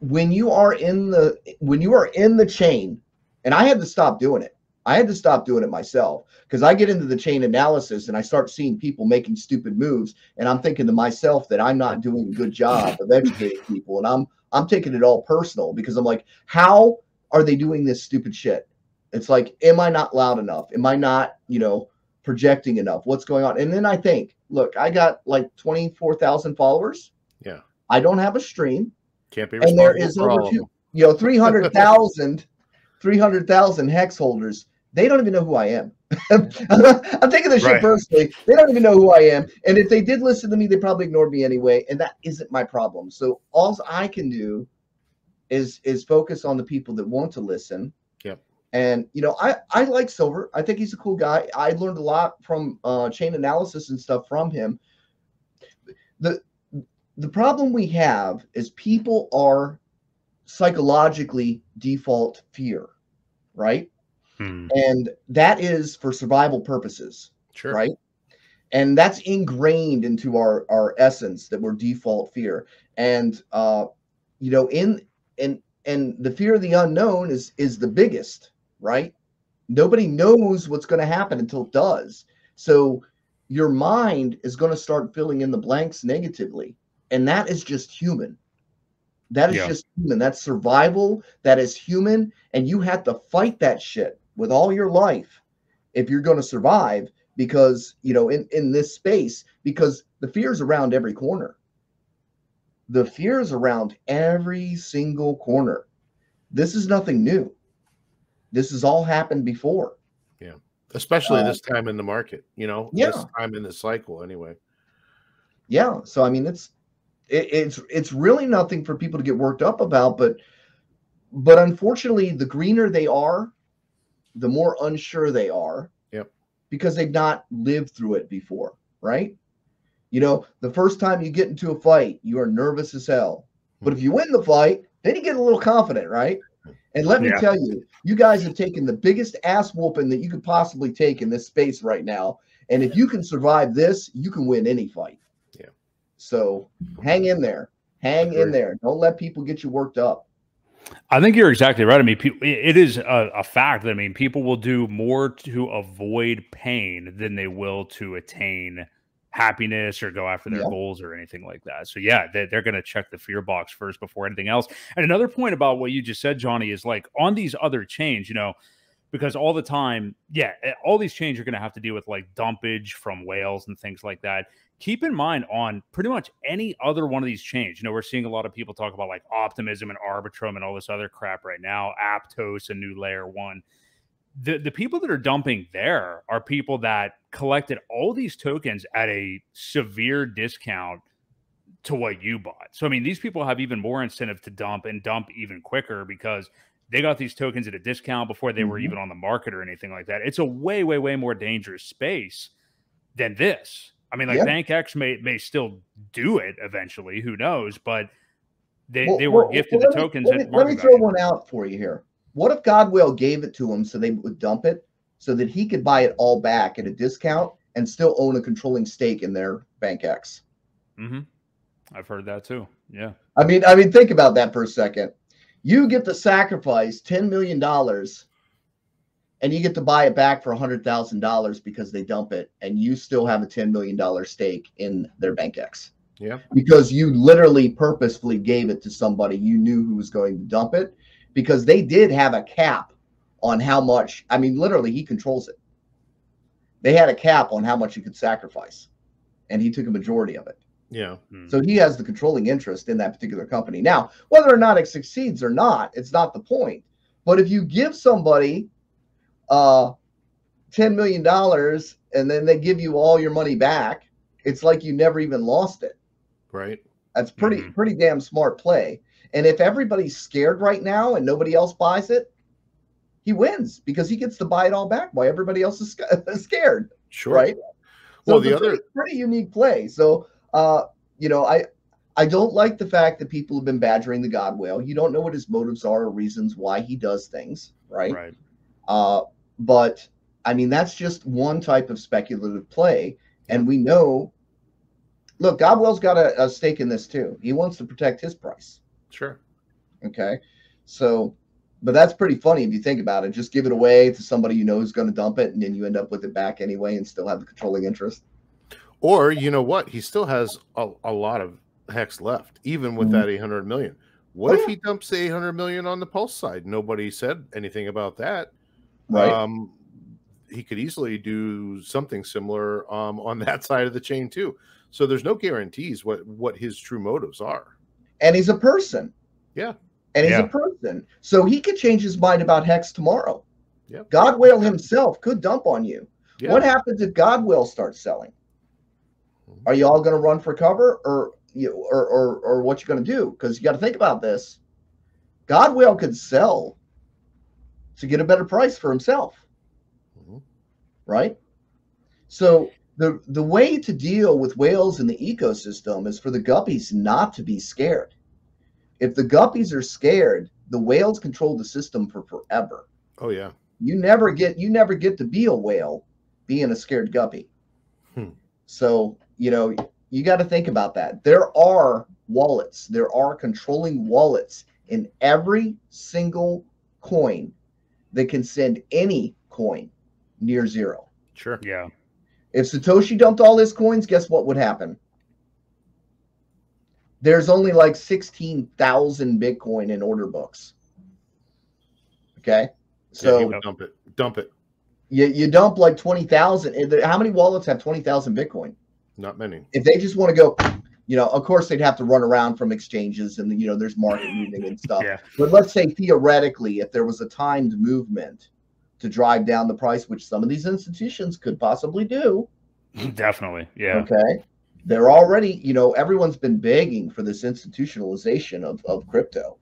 when you are in the when you are in the chain, and I had to stop doing it. I had to stop doing it myself because I get into the chain analysis and I start seeing people making stupid moves, and I'm thinking to myself that I'm not doing a good job of educating people, and I'm I'm taking it all personal because I'm like, how are they doing this stupid shit? It's like, am I not loud enough? Am I not, you know, projecting enough? What's going on? And then I think, look, I got like 24,000 followers. Yeah. I don't have a stream Can't be and there is over two, you know, 300,000 300,000 hex holders. They don't even know who I am. I'm taking this shit Right. personally. They don't even know who I am. And if they did listen to me, they probably ignored me anyway. And that isn't my problem. So all I can do is is focus on the people that want to listen. And you know, I I like Silver. I think he's a cool guy. I learned a lot from uh, chain analysis and stuff from him. The the problem we have is people are psychologically default fear, right? Hmm. And that is for survival purposes, Sure. right? And that's ingrained into our our essence that we're default fear. And uh, you know, in and and the fear of the unknown is is the biggest, right? Nobody knows what's going to happen until it does. So your mind is going to start filling in the blanks negatively, and that is just human. That is Yeah. just human. That's survival. That is human, and you have to fight that shit with all your life if you're going to survive. Because you know, in in this space, because the fear is around every corner. The fear is around every single corner. This is nothing new. This has all happened before. Yeah. Especially Uh, this time in the market, you know, yeah. this time in the cycle anyway. yeah so i mean it's it, it's it's really nothing for people to get worked up about but but unfortunately the greener they are the more unsure they are Yep. because they've not lived through it before right you know the first time you get into a fight you are nervous as hell but if you win the fight then you get a little confident right and let me Yeah. tell you you guys have taken the biggest ass whooping that you could possibly take in this space right now and if you can survive this you can win any fight Yeah. so hang in there. Hang in there. Don't let people get you worked up. I think you're exactly right. I mean, pe- it is a, a fact that I mean, people will do more to avoid pain than they will to attain happiness or go after their Yeah. goals or anything like that. So yeah, they, they're going to check the fear box first before anything else. And another point about what you just said, Johnny, is like on these other chains, you know, because all the time, yeah, eh, all these chains are going to have to deal with like dumpage from whales and things like that. Keep in mind on pretty much any other one of these chains, you know, we're seeing a lot of people talk about like optimism and arbitrum and all this other crap right now, Aptos and new layer one. The the people that are dumping there are people that collected all these tokens at a severe discount to what you bought. So I mean, these people have even more incentive to dump and dump even quicker because they got these tokens at a discount before they were Mhm. even on the market or anything like that. It's a way, way, way more dangerous space than this. I mean, like. Bank X may may still do it eventually. Who knows? But they, Well, they were well, gifted well, the me- tokens Let me, let me throw value. one out for you here. What if God Whale gave it to them so they would dump it so that he could buy it all back at a discount and still own a controlling stake in their Bank X? hmm I've heard that too. Yeah. I mean, I mean, think about that for a second. You get to sacrifice $10 million and you get to buy it back for $100,000 because they dump it and you still have a $10 million stake in their Bank X. Yeah. Because you literally purposefully gave it to somebody you knew who was going to dump it because they did have a cap on how much. I mean, literally, he controls it. They had a cap on how much you could sacrifice, and he took a majority of it. Yeah. Mm. So he has the controlling interest in that particular company. Now, whether or not it succeeds or not, it's not the point. But if you give somebody uh $10 million and then they give you all your money back, it's like you never even lost it. Right. That's pretty Mhm. pretty damn smart play. And if everybody's scared right now and nobody else buys it, he wins because he gets to buy it all back while everybody else is scared Sure. right? Well, it's the other pretty, pretty unique play. So, uh, you know, I I don't like the fact that people have been badgering the God whale. You don't know what his motives are or reasons why he does things, right? Right. Uh, but I mean, that's just one type of speculative play. And we know, look, God Whale's got a, a stake in this too. He wants to protect his price. Sure. Okay. So, but that's pretty funny if you think about it. Just give it away to somebody you know who's going to dump it, and then you end up with it back anyway and still have the controlling interest. Or you know what? He still has a, a lot of hex left, even with Mhm. that 800 million. What Oh, if he dumps the 800 million on the pulse side? Nobody said anything about that. Right. Um, he could easily do something similar um, on that side of the chain too. So there's no guarantees what what his true motives are. And he's a person. Yeah. And he's Yeah. a person. So he could change his mind about Hex tomorrow. Yep. God Whale himself could dump on you. Yeah. What happens if God Whale starts selling? Mhm. Are you all going to run for cover or you or or, or what you going to do? Because you got to think about this. God Whale could sell to get a better price for himself, Mhm. right? So the the way to deal with whales in the ecosystem is for the guppies not to be scared. If the guppies are scared, the whales control the system for forever. Oh yeah. You never get you never get to be a whale being a scared guppy. Hmm. So, you know, you got to think about that. There are wallets, there are controlling wallets in every single coin that can send any coin near zero. Sure. Yeah. If Satoshi dumped all his coins, guess what would happen? There's only like 16,000 Bitcoin in order books. Okay. So would dump it. Dump it. you, you dump like 20,000. and How many wallets have 20,000 Bitcoin? Not many. If they just want to go, you know, of course they'd have to run around from exchanges and, you know, there's market moving and stuff. Yeah. But let's say theoretically, if there was a timed movement to drive down the price, which some of these institutions could possibly do, Definitely. Yeah. Okay. They're already, you know, everyone's been begging for this institutionalization of, of crypto.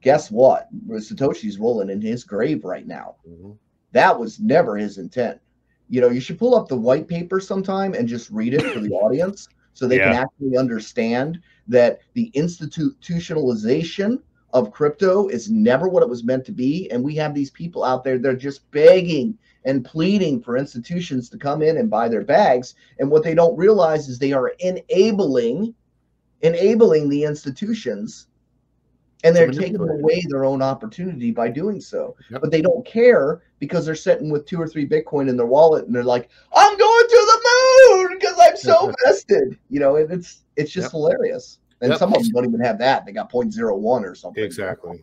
Guess what? Satoshi's rolling in his grave right now. Mhm. That was never his intent. You know, you should pull up the white paper sometime and just read it for the audience so they can actually understand that the institutionalization of crypto is never what it was meant to be. And we have these people out there, they're just begging and pleading for institutions to come in and buy their bags. And what they don't realize is they are enabling, enabling the institutions, and they're taking away their own opportunity by doing so. Yep. But they don't care because they're sitting with two or three Bitcoin in their wallet, and they're like, "I'm going to the moon because I'm so vested." You know, and it's it's just Yep. hilarious. And Yep. some of them don't even have that; they got 0.01 or something. Exactly.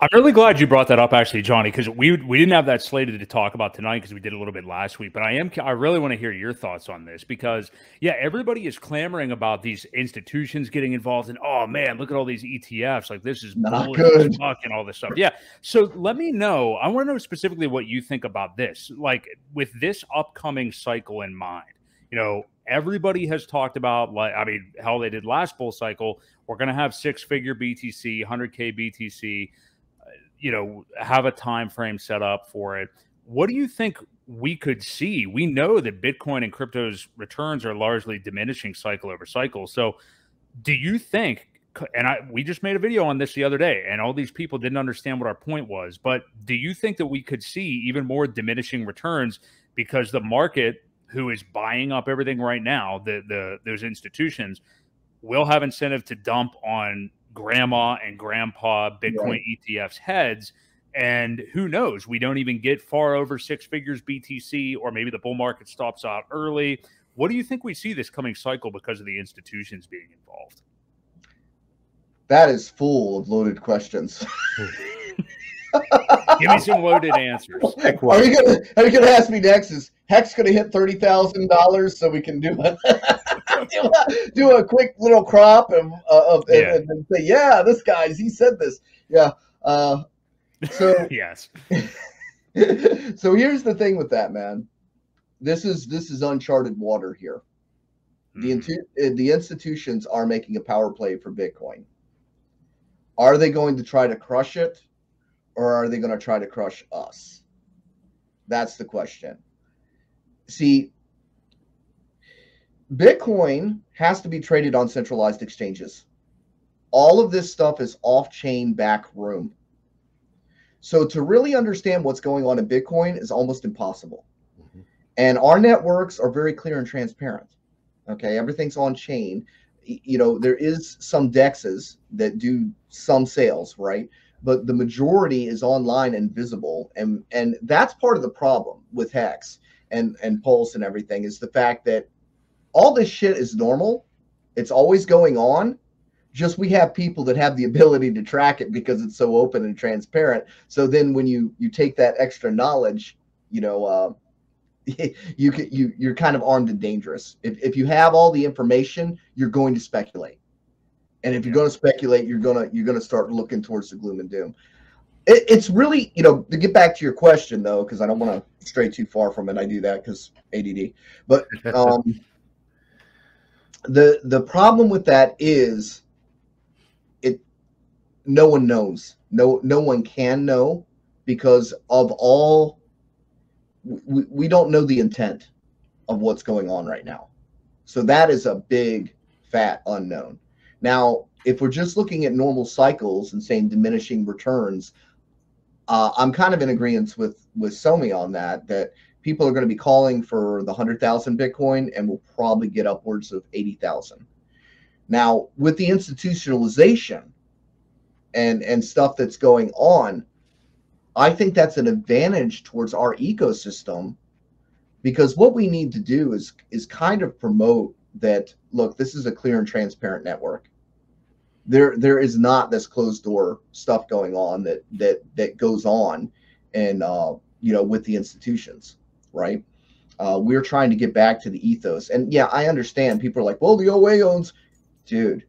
I'm really glad you brought that up, actually, Johnny, because we we didn't have that slated to talk about tonight because we did a little bit last week. But I am I really want to hear your thoughts on this because yeah, everybody is clamoring about these institutions getting involved and oh man, look at all these ETFs, like this is Not good. and all this stuff. Yeah, so let me know. I want to know specifically what you think about this, like with this upcoming cycle in mind. You know, everybody has talked about like I mean, how they did last bull cycle. We're going to have six figure BTC, 100k BTC uh, you know have a time frame set up for it. What do you think we could see? We know that bitcoin and crypto's returns are largely diminishing cycle over cycle. So do you think and I we just made a video on this the other day and all these people didn't understand what our point was but do you think that we could see even more diminishing returns because the market who is buying up everything right now the the those institutions will have incentive to dump on grandma and grandpa Bitcoin Right. ETFs heads. And who knows? We don't even get far over six figures BTC, or maybe the bull market stops out early. What do you think we see this coming cycle because of the institutions being involved? That is full of loaded questions. Give me some loaded answers. Are you gonna Are you gonna ask me next? Is Hex gonna hit thirty thousand dollars so we can do a do a, do a quick little crop and uh, of Yeah. and then say, yeah, this guy's he said this, yeah. Uh, so yes. so here's the thing with that, man. This is this is uncharted water here. The Mhm. intu- uh, the institutions are making a power play for Bitcoin. Are they going to try to crush it, or are they going to try to crush us? That's the question. See, Bitcoin has to be traded on centralized exchanges. All of this stuff is off chain back room. So to really understand what's going on in Bitcoin is almost impossible. Mm-hmm. And our networks are very clear and transparent. Okay, everything's on chain. You know, there is some dexes that do some sales, right? But the majority is online and visible. And and that's part of the problem with Hex and and Pulse and everything is the fact that all this shit is normal. It's always going on. Just we have people that have the ability to track it because it's so open and transparent. So then when you you take that extra knowledge, you know, uh, you can you you're kind of armed and dangerous. If if you have all the information, you're going to speculate. And if you're going to speculate, you're gonna you're gonna start looking towards the gloom and doom. It, it's really you know to get back to your question though, because I don't want to stray too far from it. I do that because ADD. But um, the the problem with that is it no one knows no no one can know because of all we, we don't know the intent of what's going on right now so that is a big fat unknown now if we're just looking at normal cycles and saying diminishing returns uh, i'm kind of in agreement with with somi on that that people are going to be calling for the 100,000 Bitcoin and we'll probably get upwards of 80,000. Now, with the institutionalization and and stuff that's going on, I think that's an advantage towards our ecosystem because what we need to do is is kind of promote that look, this is a clear and transparent network. There there is not this closed door stuff going on that that that goes on and uh you know with the institutions right? Uh, we're trying to get back to the ethos. And yeah, I understand people are like, well, the OA owns, dude,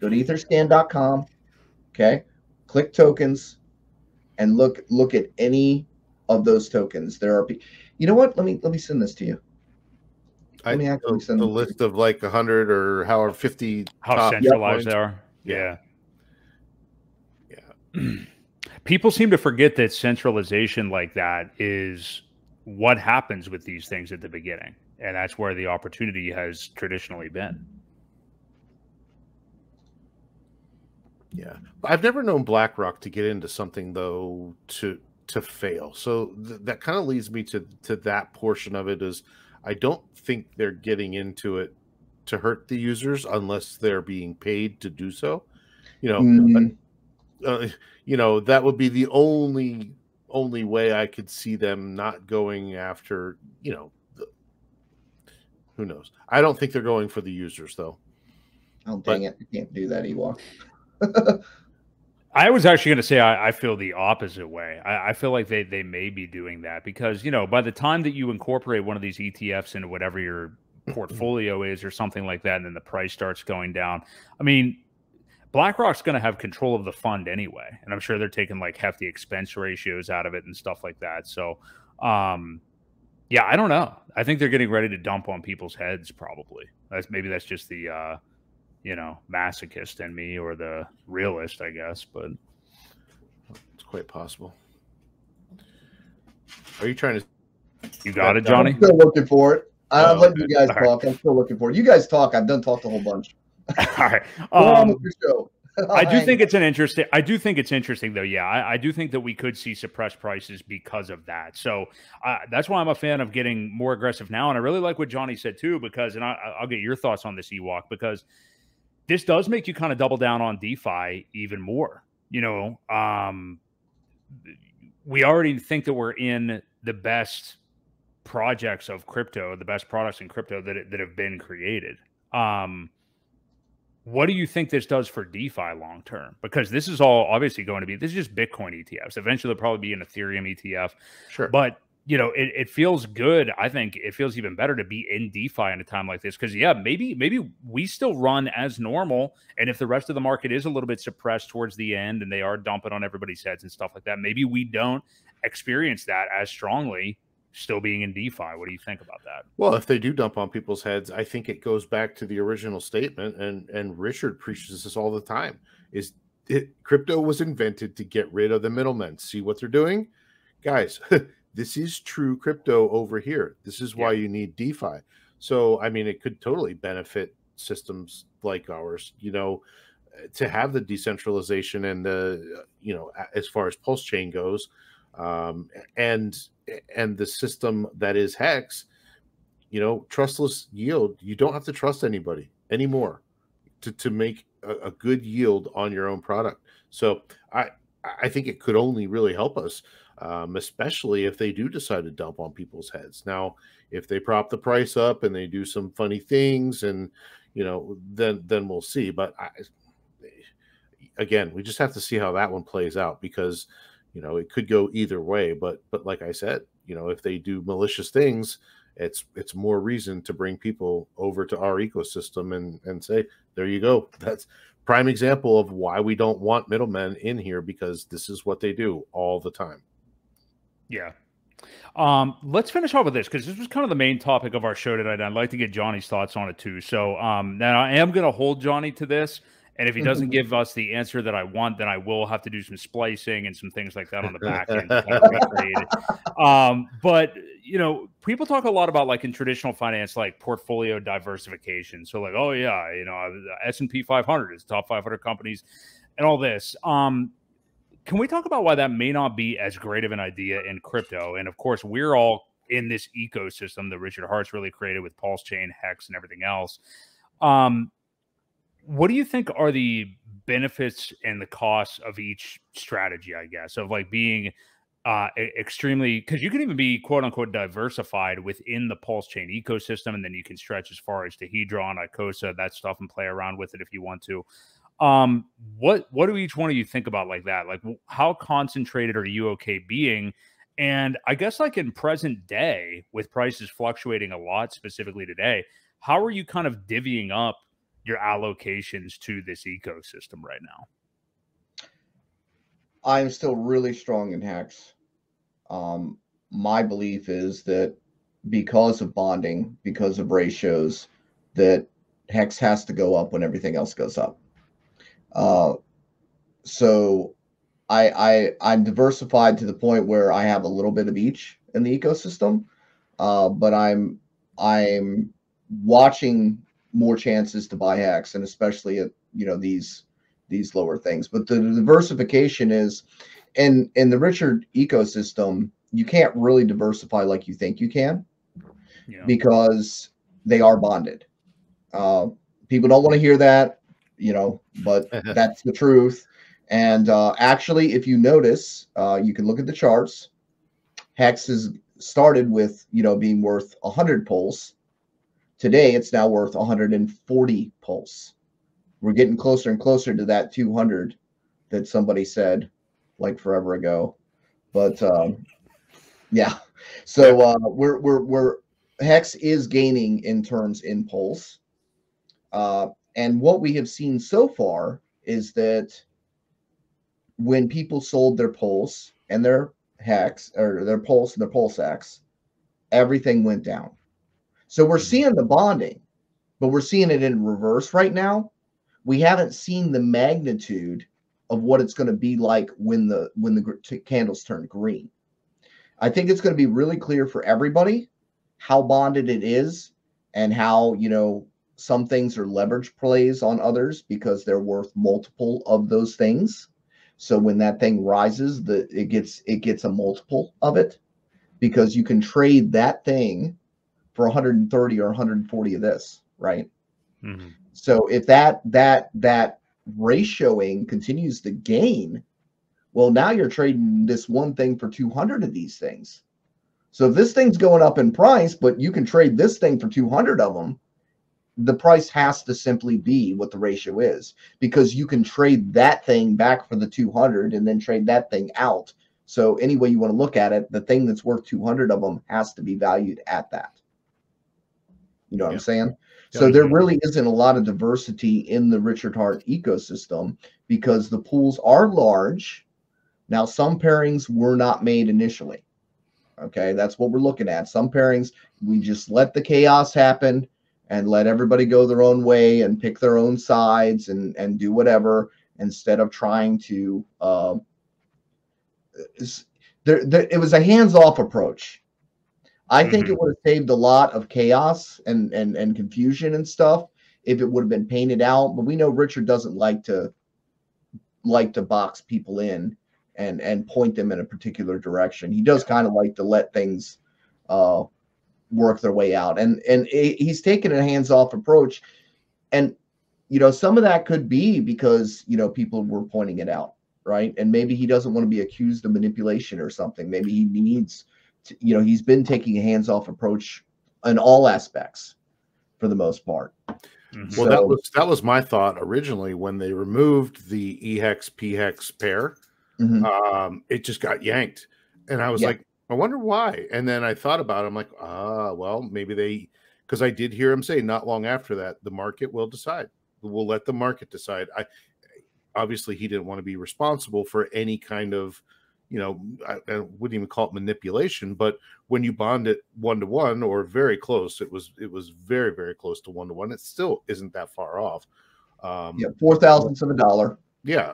go to etherscan.com, okay? Click tokens and look look at any of those tokens. There are you know what? Let me let me send this to you. Let I, me actually send the list of like 100 or however 50 how centralized they are. Yeah. Yeah. People seem to forget that centralization like that is what happens with these things at the beginning. And that's where the opportunity has traditionally been. Yeah. I've never known BlackRock to get into something though to to fail. So th- that kind of leads me to to that portion of it is I don't think they're getting into it to hurt the users unless they're being paid to do so. You know, mm. uh, you know that would be the only only way I could see them not going after, you know, the, who knows? I don't think they're going for the users though. Oh dang but, it! You can't do that, Ewok. I was actually going to say I, I, feel the opposite way. I, I, feel like they they may be doing that because you know by the time that you incorporate one of these ETFs into whatever your portfolio is or something like that, and then the price starts going down. I mean, BlackRock's going to have control of the fund anyway, and I'm sure they're taking like hefty expense ratios out of it and stuff like that. So, um, yeah, I don't know. I think they're getting ready to dump on people's heads. Probably that's maybe that's just the uh, you know masochist in me or the realist, I guess. But it's quite possible. Are you trying to? You got it, Johnny. I'm still looking for it. I'm oh, letting you guys talk. Right. I'm still looking for it. You guys talk. I've done talked a whole bunch. All right. Um, I do think it's an interesting. I do think it's interesting, though. Yeah, I, I do think that we could see suppressed prices because of that. So uh, that's why I'm a fan of getting more aggressive now. And I really like what Johnny said too, because and I, I'll get your thoughts on this Ewok because this does make you kind of double down on DeFi even more. You know, um, we already think that we're in the best projects of crypto, the best products in crypto that that have been created. Um, what do you think this does for DeFi long term? Because this is all obviously going to be this is just Bitcoin ETFs. Eventually, there'll probably be an Ethereum ETF. Sure, but you know, it, it feels good. I think it feels even better to be in DeFi in a time like this because yeah, maybe maybe we still run as normal, and if the rest of the market is a little bit suppressed towards the end and they are dumping on everybody's heads and stuff like that, maybe we don't experience that as strongly still being in DeFi. What do you think about that? Well, if they do dump on people's heads, I think it goes back to the original statement, and and Richard preaches this all the time: is it, crypto was invented to get rid of the middlemen. See what they're doing, guys. this is true crypto over here. This is why yeah. you need DeFi. So, I mean, it could totally benefit systems like ours, you know, to have the decentralization and the, you know, as far as pulse chain goes, um, and and the system that is hex, you know, trustless yield. You don't have to trust anybody anymore to to make a, a good yield on your own product. So I I think it could only really help us, um, especially if they do decide to dump on people's heads. Now, if they prop the price up and they do some funny things, and you know, then then we'll see. But I, again, we just have to see how that one plays out because you know it could go either way. But but like I said, you know, if they do malicious things, it's it's more reason to bring people over to our ecosystem and and say, there you go. That's prime example of why we don't want middlemen in here because this is what they do all the time. Yeah. Um, let's finish off with this because this was kind of the main topic of our show tonight. I'd like to get Johnny's thoughts on it too. So um, now I am going to hold Johnny to this. And if he doesn't give us the answer that I want, then I will have to do some splicing and some things like that on the back end. um, but you know, people talk a lot about like in traditional finance, like portfolio diversification. So like, oh yeah, you know, S and P 500 is top 500 companies, and all this. Um, can we talk about why that may not be as great of an idea in crypto? And of course, we're all in this ecosystem that Richard Heart's really created with Pulse Chain, Hex, and everything else. Um, what do you think are the benefits and the costs of each strategy i guess of like being uh extremely because you can even be quote unquote diversified within the pulse chain ecosystem and then you can stretch as far as to hedron icosa that stuff and play around with it if you want to. Um what what do each one of you think about like that? Like how concentrated are you okay being? And i guess like in present day with prices fluctuating a lot specifically today how are you kind of divvying up your allocations to this ecosystem right now? I'm still really strong in hex. Um, my belief is that because of bonding, because of ratios, that hex has to go up when everything else goes up. Uh, so I, I I'm diversified to the point where I have a little bit of each in the ecosystem, uh, but I'm I'm watching more chances to buy hex and especially at you know these these lower things. But the diversification is in in the richard ecosystem you can't really diversify like you think you can yeah. because they are bonded. Uh, people don't want to hear that you know but that's the truth. And uh, actually if you notice uh, you can look at the charts. Hex has started with you know being worth 100 pulse Today, it's now worth 140 pulse. We're getting closer and closer to that 200 that somebody said like forever ago. But um, yeah, so uh, we're we're we're Hex is gaining in terms in pulse, uh, and what we have seen so far is that when people sold their pulse and their hex or their pulse and their pulse X, everything went down. So we're mm-hmm. seeing the bonding, but we're seeing it in reverse right now. We haven't seen the magnitude of what it's going to be like when the when the candles turn green. I think it's going to be really clear for everybody how bonded it is and how, you know, some things are leverage plays on others because they're worth multiple of those things. So when that thing rises, the it gets it gets a multiple of it because you can trade that thing for 130 or 140 of this, right? Mm-hmm. So if that that that ratioing continues to gain, well, now you're trading this one thing for 200 of these things. So if this thing's going up in price, but you can trade this thing for 200 of them, the price has to simply be what the ratio is because you can trade that thing back for the 200 and then trade that thing out. So any way you want to look at it, the thing that's worth 200 of them has to be valued at that. You know what yeah. I'm saying? So there really isn't a lot of diversity in the Richard Heart ecosystem because the pools are large. Now, some pairings were not made initially. Okay, that's what we're looking at. Some pairings, we just let the chaos happen and let everybody go their own way and pick their own sides and and do whatever instead of trying to. Uh, there, there, it was a hands-off approach I think Mhm. it would have saved a lot of chaos and and and confusion and stuff if it would have been painted out. But we know Richard doesn't like to like to box people in and and point them in a particular direction. He does kind of like to let things uh, work their way out, and and he- he's taken a hands off approach, and you know some of that could be because you know people were pointing it out, right? And maybe he doesn't want to be accused of manipulation or something. Maybe he needs, you know, he's been taking a hands off approach in all aspects for the most part. Mhm. Well, that was that was my thought originally when they removed the E EHEX PHEX pair. Mhm. Um, it just got yanked, and I was Yeah. like, I wonder why. And then I thought about it. I'm like, ah, well, maybe they because I did hear him say not long after that the market will decide. We'll let the market decide. I obviously he didn't want to be responsible for any kind of you know I, I wouldn't even call it manipulation but when you bond it one to one or very close it was it was very very close to one to one it still isn't that far off um Yeah, four thousandths of a dollar. yeah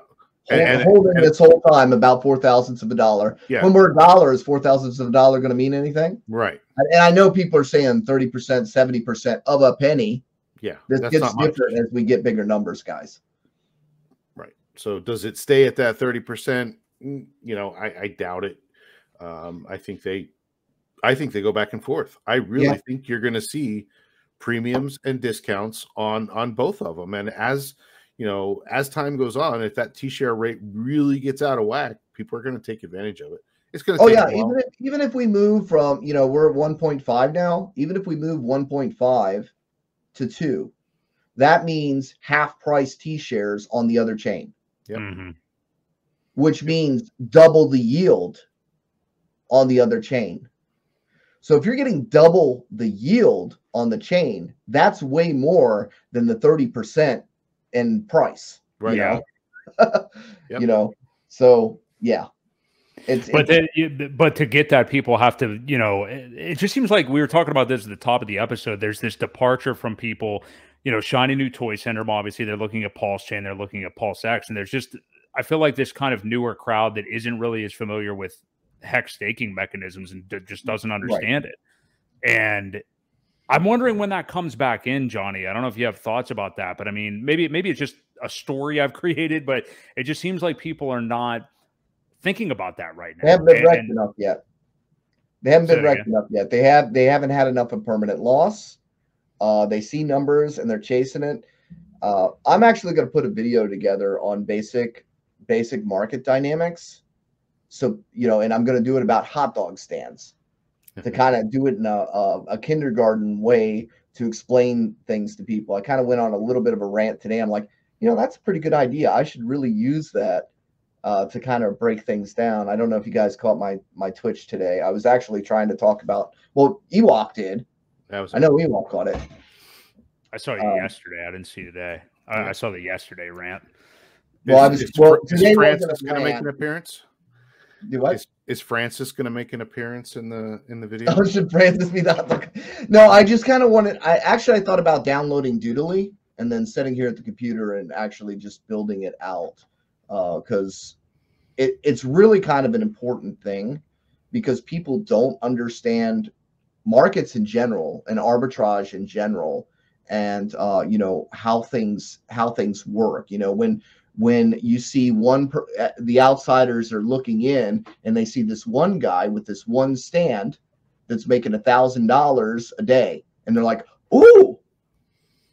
And- and- holding and- this whole time about four thousandths of a dollar. yeah When we're a dollar, is four thousandths of a dollar going to mean anything? right And I know people are saying thirty percent, seventy percent of a penny. yeah This that's gets not much different as we get bigger numbers, guys. right so does it stay at that 30% Mm, you know i i doubt it um i think they i think they go back and forth i really Yeah. think you're going to see premiums and discounts on on both of them and as you know as time goes on if that t-share rate really gets out of whack people are going to take advantage of it it's going to Oh yeah, a even if even if we move from you know we're at one point five now, even if we move one point five to two, that means half price T shares on the other chain, Yep. Mhm. Which means double the yield on the other chain. So if you're getting double the yield on the chain, that's way more than the 30% in price. right Yeah. Yep. You know, so yeah. It's, But it's- then, but to get that, people have to, you know, it, it just seems like we were talking about this at the top of the episode. There's this departure from people, you know, shiny new toy syndrome. Obviously, they're looking at Pulse Chain, they're looking at Pulse X, and there's just, I feel like this kind of newer crowd that isn't really as familiar with hex staking mechanisms and d- just doesn't understand it. And I'm wondering when that comes back in, Johnny. I don't know if you have thoughts about that, but I mean, maybe maybe it's just a story I've created, but it just seems like people are not thinking about that right now. They haven't been And- wrecked enough yet. They haven't been wrecked enough yet. They have they haven't had enough of permanent loss. Uh, they see numbers and they're chasing it. Uh, I'm actually going to put a video together on basic basic market dynamics. So you know, and I'm going to do it about hot dog stands to kind of do it in a, a, a kindergarten way to explain things to people. I kind of went on a little bit of a rant today. I'm like, you know, that's a pretty good idea. I should really use that uh, to kind of break things down. I don't know if you guys caught my my Twitch today. I was actually trying to talk about. Well, Ewok did. that was I know Ewok caught it. I saw you Um, yesterday. I didn't see today. I. I saw the yesterday rant. Well, I Is- was is well is francis going to make an appearance Do what? is, is francis going to make an appearance in the in the video Oh, should Francis be that? No, I just kind of wanted. I actually I thought about downloading Doodly and then sitting here at the computer and actually just building it out because it, it's really kind of an important thing because people don't understand markets in general and arbitrage in general and uh, you know how things how things work you know when when you see one per, uh, the outsiders are looking in and they see this one guy with this one stand that's making a thousand dollars a day. And they're like ooh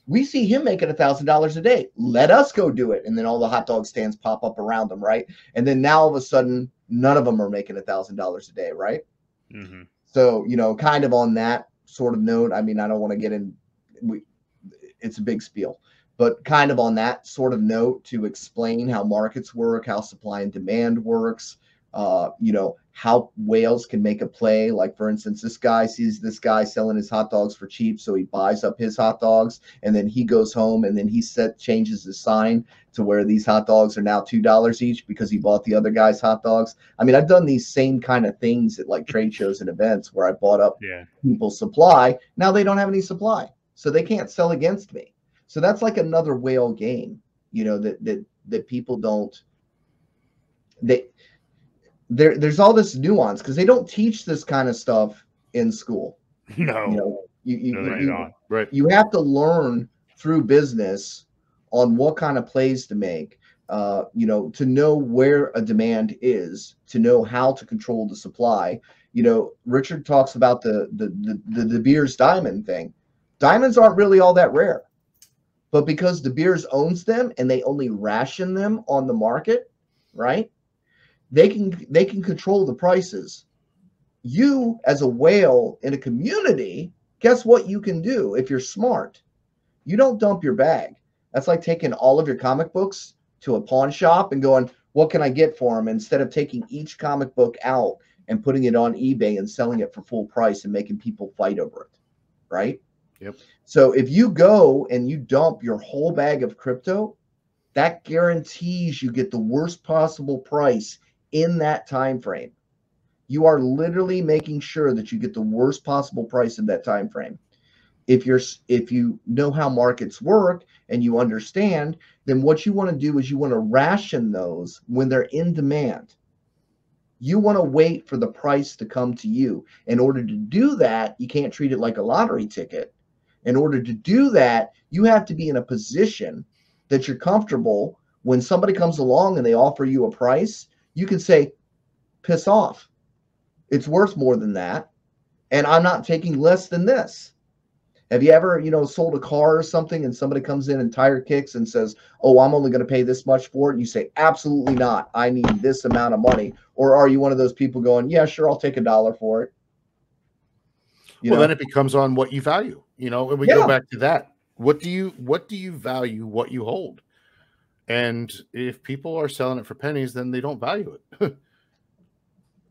we see him making a thousand dollars a day. Let us go do it. And then all the hot dog stands pop up around them right? And then now all of a sudden none of them are making a thousand dollars a day right? Mhm. so you know kind of on that sort of note i mean i don't want to get in we it's a big spiel but kind of on that sort of note to explain how markets work how supply and demand works uh, you know how whales can make a play. Like for instance this guy sees this guy selling his hot dogs for cheap so he buys up his hot dogs and then he goes home and then he set changes his sign to where these hot dogs are now two dollars each because he bought the other guy's hot dogs. I mean i've done these same kind of things at like trade shows and events where i bought up Yeah. people's supply. Now they don't have any supply so they can't sell against me so that's like another whale game you know that that that people don't they there there's all this nuance because they don't teach this kind of stuff in school. No, You know, you, you, no, you- you- Right. you have to learn through business on what kind of plays to make uh, you know to know where a demand is to know how to control the supply. You know richard talks about the the the, the de beers diamond thing. Diamonds aren't really all that rare but because de beers owns them and they only ration them on the market right they can they can control the prices. You as a whale in a community guess what you can do if you're smart? You don't dump your bag. That's like taking all of your comic books to a pawn shop and going what can i get for them instead of taking each comic book out and putting it on ebay and selling it for full price and making people fight over it right Yep. so if you go and you dump your whole bag of crypto that guarantees you get the worst possible price in that time frame you are literally making sure that you get the worst possible price in that time frame if you're if you know how markets work and you understand then what you want to do is you want to ration those when they're in demand. You want to wait for the price to come to you. In order to do that you can't treat it like a lottery ticket in order to do that you have to be in a position that you're comfortable when somebody comes along and they offer you a price you can say piss off it's worth more than that and i'm not taking less than this have you ever, you know, sold a car or something and somebody comes in and tire kicks and says, "Oh, I'm only going to pay this much for it." And you say, "Absolutely not. I need this amount of money." Or are you one of those people going, "Yeah, sure, I'll take a dollar for it." You well, know? then it becomes on what you value, you know, and we Yeah. go back to that. What do you what do you value what you hold? And if people are selling it for pennies, then they don't value it.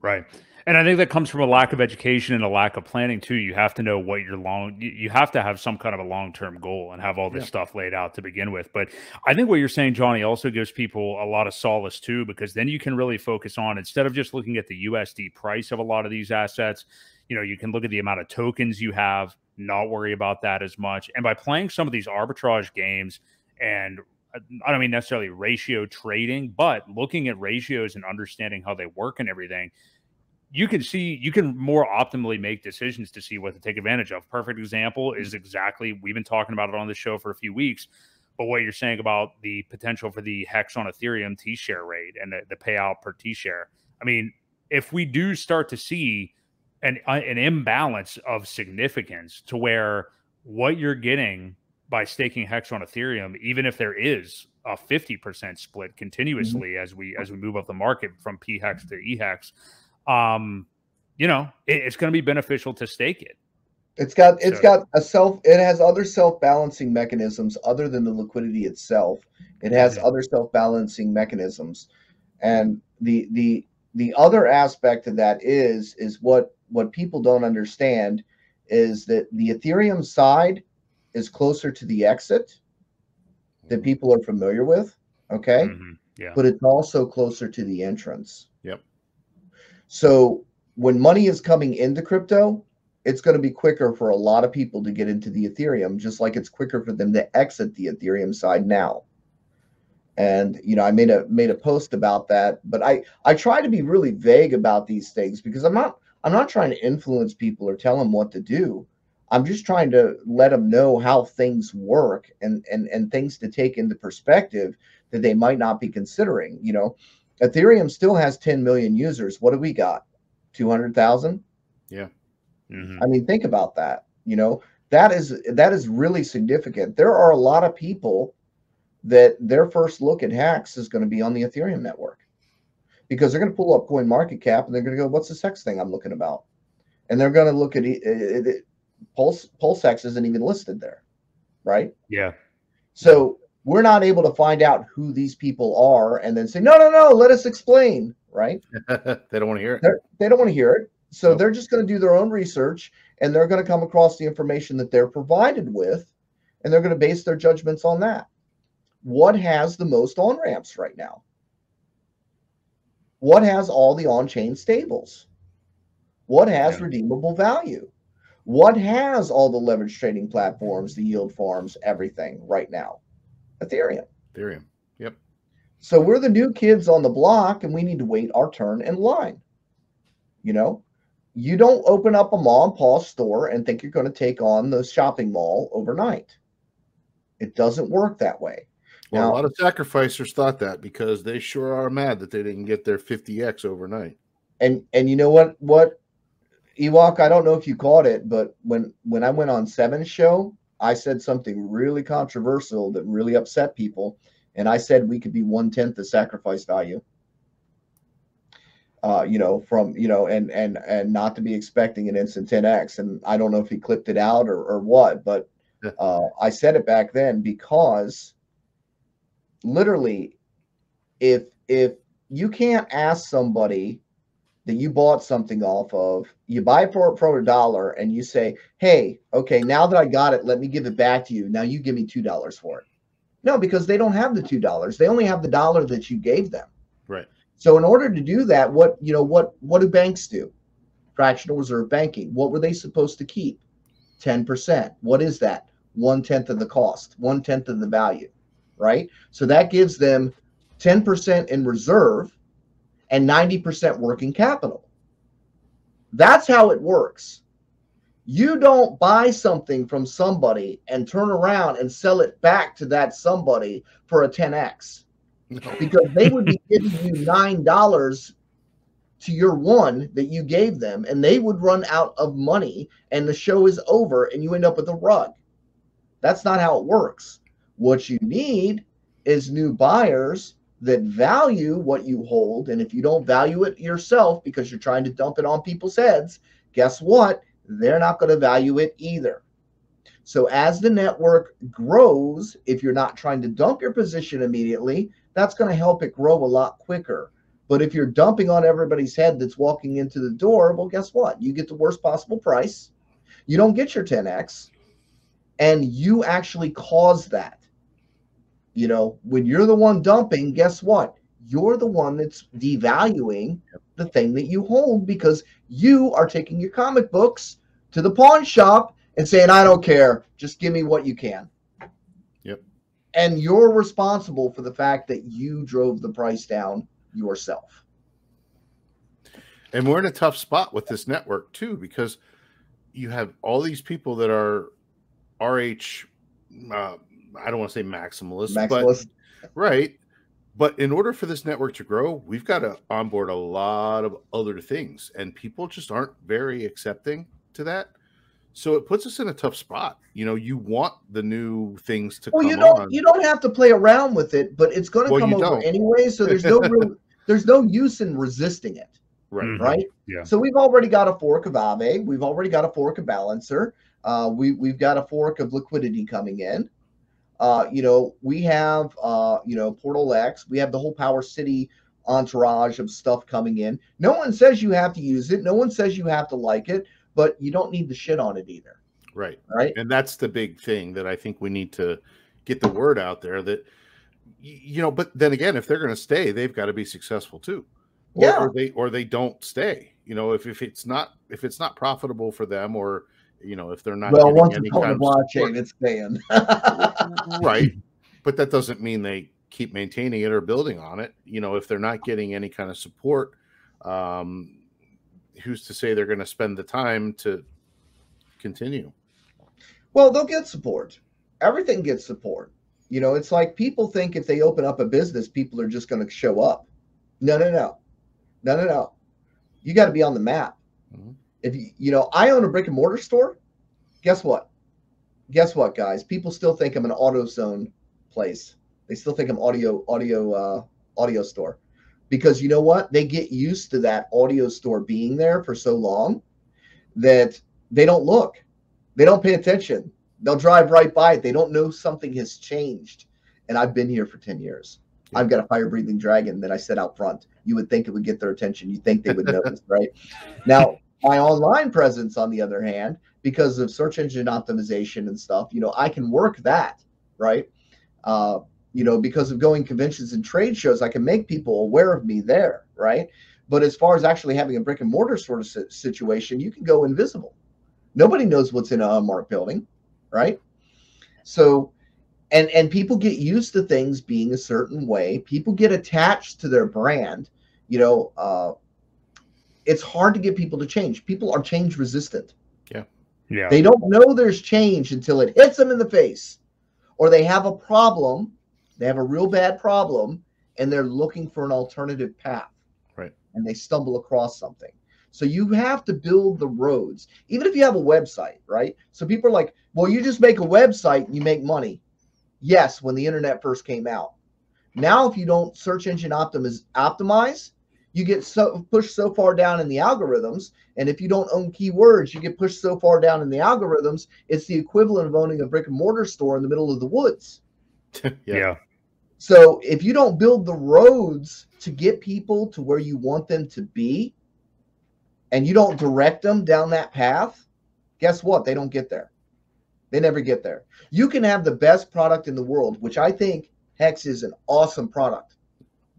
Right. And I think that comes from a lack of education and a lack of planning too. You have to know what your long you- you have to have some kind of a long-term goal and have all this Yeah. stuff laid out to begin with. But I think what you're saying, Johnny, also gives people a lot of solace too, because then you can really focus on instead of just looking at the USD price of a lot of these assets, you know, you can look at the amount of tokens you have, not worry about that as much. And by playing some of these arbitrage games and uh, I don't mean necessarily ratio trading, but looking at ratios and understanding how they work and everything, you can see you can more optimally make decisions to see what to take advantage of. Perfect example is exactly we've been talking about it on the show for a few weeks. But what you're saying about the potential for the hex on Ethereum T share rate and the, the payout per T share. I mean, if we do start to see an uh, an imbalance of significance to where what you're getting by staking hex on Ethereum, even if there is a 50% split continuously as we as we move up the market from P hex to E hex, um, you know, it, it's going to be beneficial to stake it. It's got it's So- got a self it has other self-balancing mechanisms other than the liquidity itself. It has Mhm. other self-balancing mechanisms. And the the the other aspect of that is is what what people don't understand is that the Ethereum side is closer to the exit that people are familiar with, okay? Mhm. Yeah. but it's also closer to the entrance. Yep. So when money is coming into crypto, it's going to be quicker for a lot of people to get into the Ethereum, just like it's quicker for them to exit the Ethereum side now. And you know, I made a made a post about that, but I I try to be really vague about these things because I'm not I'm not trying to influence people or tell them what to do. I'm just trying to let them know how things work and and and things to take into perspective that they might not be considering. You know, Ethereum still has 10 million users. What do we got? 200,000? Mhm. I mean, think about that. You know, that is that is really significant. There are a lot of people that their first look at hex is going to be on the Ethereum network because they're going to pull up Coin Market Cap and they're going to go, "What's the sex thing I'm looking about?" And they're going to look at it. it, it Pulse PulseX isn't even listed there, right? Yeah. So we're not able to find out who these people are and then say, no, no, no, let us explain, right? they don't want to hear it. They're, they don't want to hear it. So Nope. they're just going to do their own research and they're going to come across the information that they're provided with and they're going to base their judgments on that. What has the most on ramps right now? What has all the on chain stables? What has Yeah. redeemable value? What has all the leverage trading platforms, the yield farms, everything right now? Ethereum. Ethereum. Yep. So we're the new kids on the block and we need to wait our turn in line. You know, you don't open up a mom and pop store and think you're going to take on the shopping mall overnight. It doesn't work that way. Well, Now- a lot of sacrificers thought that because they sure are mad that they didn't get their 50x overnight. and and you know what what Ewok, I don't know if you caught it, but when when I went on Seven show, I said something really controversial that really upset people, and I said we could be one tenth the sacrifice value. Uh, you know, from you know, and and and not to be expecting an instant 10x, and I don't know if he clipped it out or or what, but uh, I said it back then because literally, if if you can't ask somebody that you bought something off of, you buy for it for a dollar and you say, Hey, okay, now that I got it, let me give it back to you. Now you give me two dollars for it. No, because they don't have the two dollars. They only have the dollar that you gave them. Right. So in order to do that, what you know, what what do banks do? Fractional reserve banking. What were they supposed to keep? 10%. What is that? One tenth of the cost, one tenth of the value, right? So that gives them 10% in reserve and 90% working capital. That's how it works. You don't buy something from somebody and turn around and sell it back to that somebody for a 10x because they would be giving you nine dollars to your one that you gave them and they would run out of money and the show is over and you end up with a rug that's not how it works what you need is new buyers that value what you hold and if you don't value it yourself because you're trying to dump it on people's heads guess what they're not going to value it either so as the network grows if you're not trying to dump your position immediately that's going to help it grow a lot quicker. But if you're dumping on everybody's head that's walking into the door, well, guess what? You get the worst possible price. You don't get your 10x, and you actually cause that. You know, when you're the one dumping, guess what? You're the one that's devaluing the thing that you hold because you are taking your comic books to the pawn shop and saying, I don't care, just give me what you can Yep. and you're responsible for the fact that you drove the price down yourself. And we're in a tough spot with this network too, because you have all these people that are RH. Uh, I don't want to say maximalist, Maximalist. but right. But in order for this network to grow, we've got to onboard a lot of other things, and people just aren't very accepting to that. So it puts us in a tough spot. You know, you want the new things to Well, come you don't on. you don't have to play around with it, but it's going to Well, come over don't. anyway. So there's no real there's no use in resisting it, right. Mhm. right? Yeah. So we've already got a fork of Aave. We've already got a fork of Balancer. Uh, we we've got a fork of liquidity coming in. Uh, you know, we have uh, you know Portal X. We have the whole Power City entourage of stuff coming in. No one says you have to use it. No one says you have to like it, but you don't need to shit on it either, Right. right? and that's the big thing that I think we need to get the word out there that you know. But then again, if they're going to stay, they've got to be successful too, or, Yeah. or they or they don't stay. You know, if, if it's not if it's not profitable for them, or you know, if they're not Well, once any it's on the blockchain, it's staying. right, but that doesn't mean they keep maintaining it or building on it. You know, if they're not getting any kind of support, um, who's to say they're going to spend the time to continue? Well, they'll get support. Everything gets support. You know, it's like people think if they open up a business, people are just going to show up. No, no, no, no, no, no. You got to be on the map. Mhm. If you, you know, I own a brick and mortar store. Guess what? Guess what, guys? People still think I'm an AutoZone place. They still think I'm audio, audio, uh, audio store, because you know what? They get used to that audio store being there for so long that they don't look. They don't pay attention. They'll drive right by it. They don't know something has changed. And I've been here for 10 years. I've got a fire breathing dragon that I set out front. You would think it would get their attention. You think they would notice, right? Now, my online presence, on the other hand, because of search engine optimization and stuff, you know, I can work that, right? Uh, you know, because of going conventions and trade shows, I can make people aware of me there, right? But as far as actually having a brick and mortar sort of situation, you can go invisible. Nobody knows what's in a unmarked building, right? So, and and people get used to things being a certain way. People get attached to their brand. You know, uh, it's hard to get people to change. People are change resistant. Yeah. Yeah. They don't know there's change until it hits them in the face, or they have a problem. They have a real bad problem, and they're looking for an alternative path. Right. And they stumble across something. So you have to build the roads, even if you have a website, right? So people are like, well, you just make a website and you make money. Yes, when the internet first came out. Now, if you don't search engine optimize, optimize you get so pushed so far down in the algorithms. And if you don't own keywords, you get pushed so far down in the algorithms. It's the equivalent of owning a brick and mortar store in the middle of the woods. yeah. yeah. So if you don't build the roads to get people to where you want them to be, and you don't direct them down that path, guess what? They don't get there. They never get there. You can have the best product in the world, which I think Hex is an awesome product.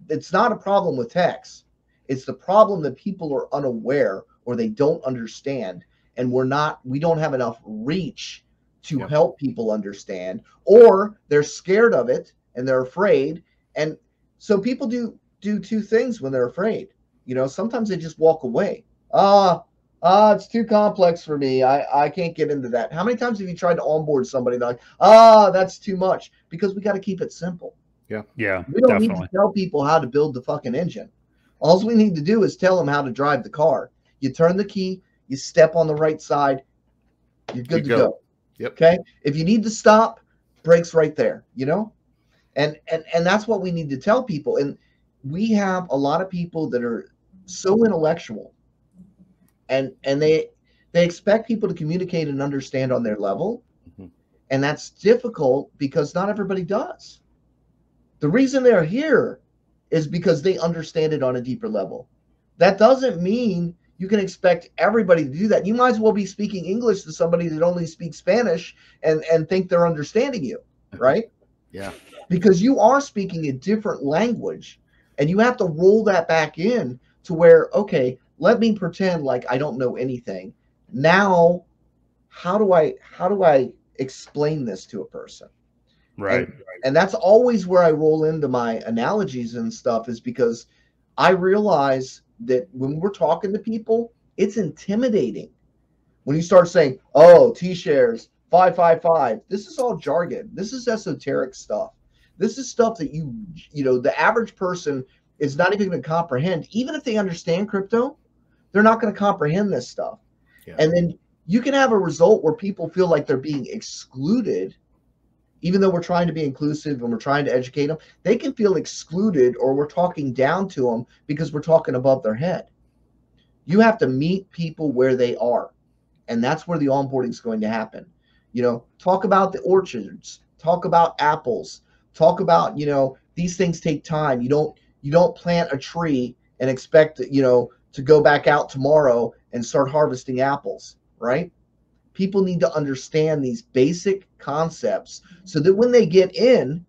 It's not a problem with Hex. It's the problem that people are unaware or they don't understand. And we're not, we don't have enough reach to Yep. help people understand, or they're scared of it and they're afraid. And so people do do two things when they're afraid. You know, sometimes they just walk away. Ah, ah, it's too complex for me. I, I can't get into that. How many times have you tried to onboard somebody like, ah, that's too much? Because we got to keep it simple. Yeah. Yeah. We don't need to tell people how to build the fucking engine. All we need to do is tell them how to drive the car. You turn the key, you step on the right side, you're good You to go. go. Yep. Okay. If you need to stop, brakes right there, you know? And and and that's what we need to tell people. And we have a lot of people that are so intellectual and and they they expect people to communicate and understand on their level. Mhm. And that's difficult because not everybody does. The reason they're here is because they understand it on a deeper level. That doesn't mean you can expect everybody to do that. You might as well be speaking English to somebody that only speaks Spanish and, and think they're understanding you, right? Yeah. Because you are speaking a different language and you have to roll that back in to where, okay, let me pretend like I don't know anything. Now, how do I how do I explain this to a person? Right. and that's always where I roll into my analogies and stuff is because I realize that when we're talking to people, it's intimidating. When you start saying, "Oh, T shares 555," this is all jargon. This is esoteric stuff. This is stuff that you you know, the average person is not even going to comprehend even if they understand crypto, they're not going to comprehend this stuff. Yeah. And then you can have a result where people feel like they're being excluded even though we're trying to be inclusive and we're trying to educate them, they can feel excluded or we're talking down to them because we're talking above their head. You have to meet people where they are. And that's where the onboarding is going to happen. You know, talk about the orchards, talk about apples, talk about, you know, these things take time. You don't you don't plant a tree and expect, you know, to go back out tomorrow and start harvesting apples, right? people need to understand these basic concepts so that when they get in,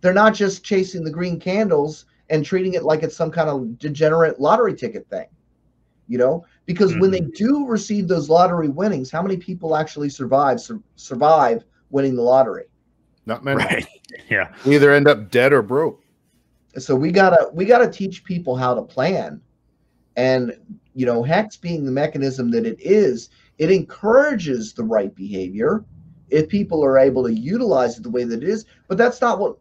they're not just chasing the green candles and treating it like it's some kind of degenerate lottery ticket thing. You know, because when they mm-hmm. do receive those lottery winnings, how many people actually survive sur- survive winning the lottery? Not many. Right. Yeah. Either end up dead or broke. So we gotta we gotta teach people how to plan, and you know, Hex being the mechanism that it is, it encourages the right behavior if people are able to utilize it the way that it is. But that's not what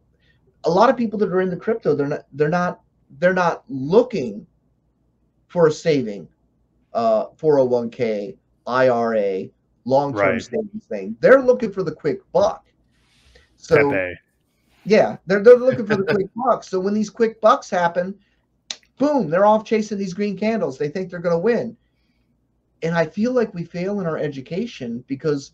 a lot of people that are in the crypto they're not they're not they're not looking for a saving, uh, 401k, IRA, long term Right. savings thing. They're looking for the quick buck. So Pepe. yeah, they're they're looking for the quick bucks. So when these quick bucks happen, boom, they're off chasing these green candles. They think they're going to win. And I feel like we fail in our education because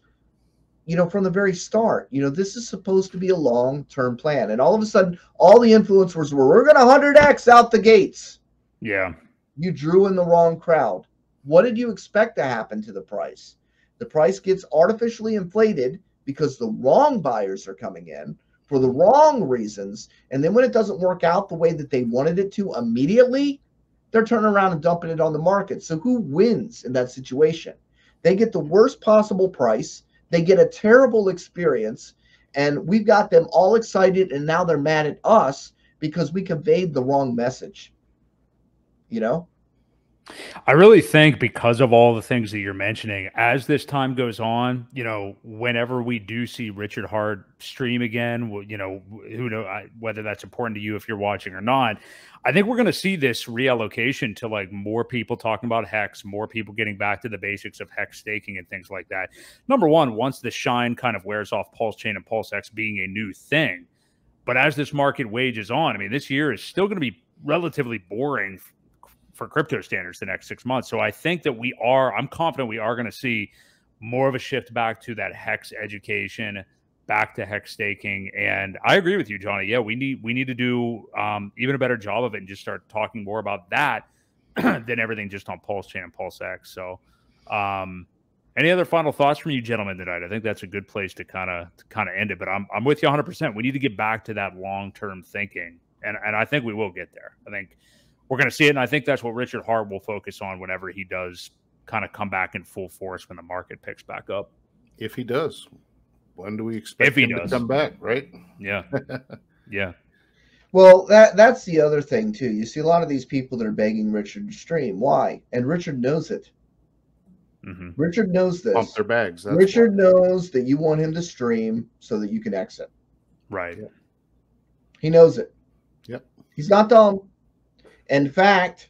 you know, from the very start, you know, this is supposed to be a long-term plan. And all of a sudden, all the influencers were, we're going to 100x out the gates. Yeah. You drew in the wrong crowd. What did you expect to happen to the price? The price gets artificially inflated because the wrong buyers are coming in for the wrong reasons. And then when it doesn't work out the way that they wanted it to immediately, they're turning around and dumping it on the market. So who wins in that situation? They get the worst possible price. They get a terrible experience. And we've got them all excited. And now they're mad at us because we conveyed the wrong message. You know? I really think because of all the things that you're mentioning, as this time goes on, you know, whenever we do see Richard Heart stream again, you know, who know whether that's important to you if you're watching or not. I think we're going to see this reallocation to like more people talking about hex, more people getting back to the basics of hex staking and things like that. Number one, once the shine kind of wears off Pulse Chain and Pulse X being a new thing, but as this market wages on, I mean, this year is still going to be relatively boring for crypto standards the next six months. So I think that we are, I'm confident we are going to see more of a shift back to that hex education, back to hex staking. And I agree with you, Johnny. Yeah, we need we need to do um, even a better job of it and just start talking more about that than everything just on PulseChain and PulseX. So um, any other final thoughts from you gentlemen tonight? I think that's a good place to kind of kind of end it. But I'm I'm with you 100. percent We need to get back to that long term thinking, and and I think we will get there. I think we're going to see it. And I think that's what Richard Heart will focus on whenever he does kind of come back in full force when the market picks back up. If he does, when do we expect if he him does. to come back? Right? Yeah, yeah. Well, that that's the other thing too. You see a lot of these people that are begging Richard to stream. Why? And Richard knows it. Mm-hmm. Richard knows this. Pump their bags. Richard why. knows that you want him to stream so that you can exit. Right. He knows it. Yep. He's not dumb. In fact,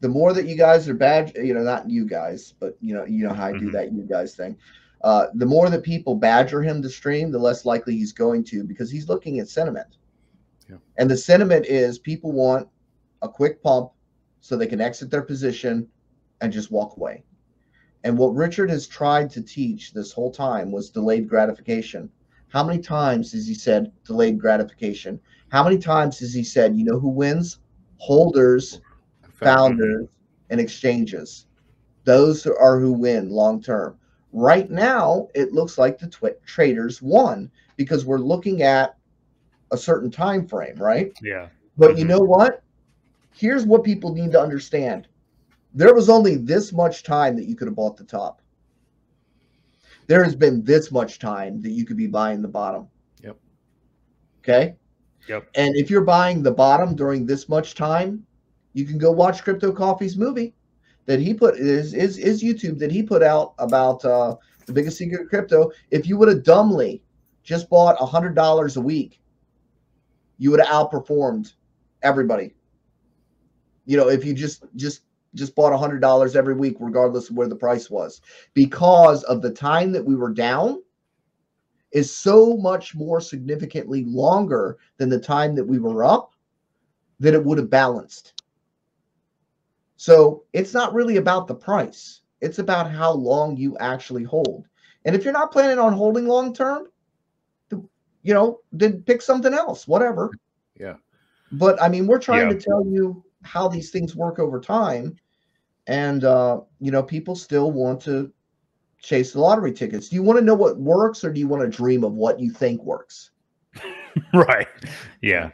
the more that you guys are bad, you know, not you guys, but you know, you know how I do mm-hmm. that you guys thing. Uh, the more that people badger him to stream, the less likely he's going to because he's looking at sentiment. Yeah. And the sentiment is people want a quick pump so they can exit their position and just walk away. And what Richard has tried to teach this whole time was delayed gratification. How many times has he said delayed gratification? How many times has he said, you know who wins? Holders, founders, and exchanges. Those are who win long term. Right now, it looks like the tw- traders won because we're looking at a certain time frame, right? Yeah. But mm-hmm. you know what? Here's what people need to understand. There was only this much time that you could have bought the top. There has been this much time that you could be buying the bottom. Yep. Okay. Yep. And if you're buying the bottom during this much time, you can go watch Crypto Coffee's movie that he put is is, is YouTube that he put out about uh, the biggest secret of crypto. If you would have dumbly just bought a hundred dollars a week, you would have outperformed everybody. You know, if you just just just bought a hundred dollars every week, regardless of where the price was, because of the time that we were down is so much more significantly longer than the time that we were up that it would have balanced. So it's not really about the price. It's about how long you actually hold. And if you're not planning on holding long term, you know, then pick something else, whatever. Yeah. But I mean, we're trying yeah. to tell you how these things work over time. And, uh, you know, people still want to chase the lottery tickets. Do you want to know what works or do you want to dream of what you think works? right. Yeah.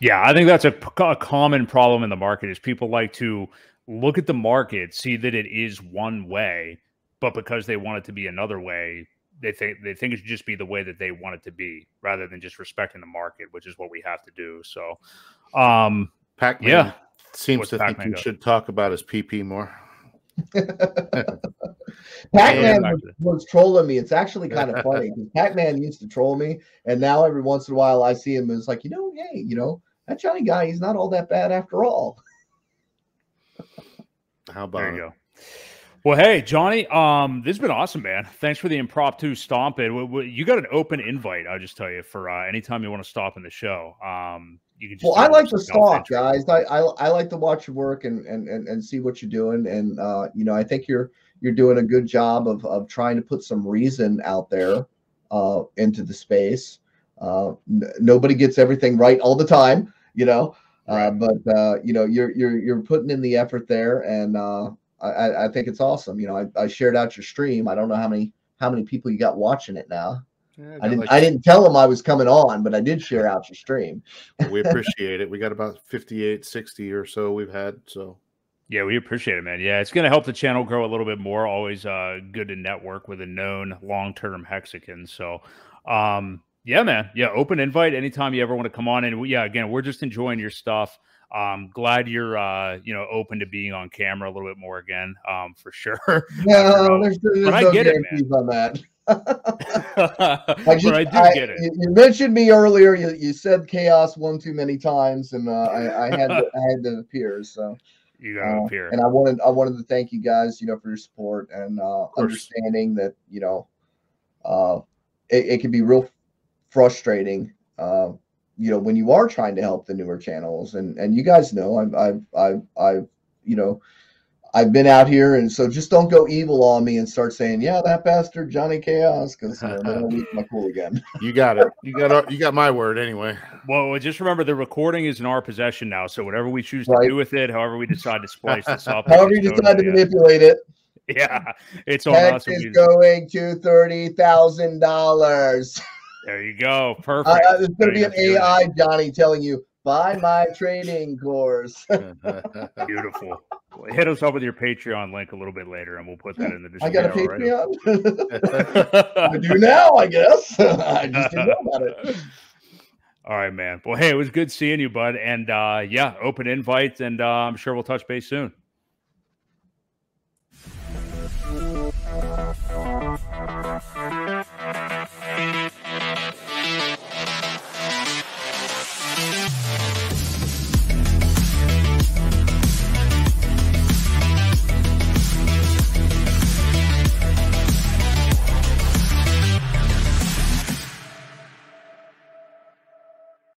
Yeah, I think that's a, a common problem in the market is people like to look at the market, see that it is one way, but because they want it to be another way, they think they think it should just be the way that they want it to be rather than just respecting the market, which is what we have to do. So um Pac-Man yeah. seems What's to Pac-Man think we should talk about his PP more. Pac-Man was, was, trolling me. It's actually kind of funny because Pac-Man used to troll me, and now every once in a while I see him and it's like, you know, hey, you know, that Johnny guy, he's not all that bad after all. How about there you go? Well, hey, Johnny, um, this has been awesome, man. Thanks for the impromptu stomp in. You got an open invite, I'll just tell you, for uh, anytime you want to stop in the show. Um, you can well, I like to stalk, guys. I, I, I like to watch your work and, and, and, and see what you're doing. And, uh, you know, I think you're, you're doing a good job of, of trying to put some reason out there uh, into the space. Uh, n- nobody gets everything right all the time, you know, uh, right. but, uh, you know, you're, you're, you're putting in the effort there. And, uh, I, I think it's awesome. You know, I, I shared out your stream. I don't know how many how many people you got watching it now. Yeah, I didn't like, I didn't tell them I was coming on, but I did share out your stream. we appreciate it. We got about 58, 60 or so we've had. So yeah, we appreciate it, man. Yeah, it's going to help the channel grow a little bit more. Always uh, good to network with a known long-term Hexican. So, um, yeah, man. Yeah, open invite anytime you ever want to come on. And yeah, again, we're just enjoying your stuff. Um, glad you're uh, you know open to being on camera a little bit more again, um, for sure. No, there's, there's But I get it, guarantees on that. I, just, I do I- get it. You, you mentioned me earlier. You, you said chaos one too many times, and uh, I, I had to, I had to appear. So, You got to uh, appear. and I wanted I wanted to thank you guys, you know, for your support and uh, understanding that you know, uh, it, it can be real frustrating. Uh, you know, when you are trying to help the newer channels, and and you guys know, I've I've I've, I've you know. I've been out here, and so just don't go evil on me and start saying, "Yeah, that bastard Johnny Chaos," because you know, then I'll lose my cool again. You got it. You got our- you got my word anyway. Well, just remember the recording is in our possession now. So whatever we choose to do with it, however we decide to splice this up, However, you it's decide to manipulate it, yeah, it's on Heck us. and is going to thirty thousand dollars. There you go. Perfect. Uh, there's going to be an you have AI Johnny telling you buy my trading course. Beautiful. Well, hit us up with your Patreon link a little bit later, and we'll put that in the description. I description. got a Patreon. I do now, I guess. I just didn't know about it. All right, man. Well, hey, it was good seeing you, bud. And uh, yeah, open invites, and uh, I'm sure we'll touch base soon.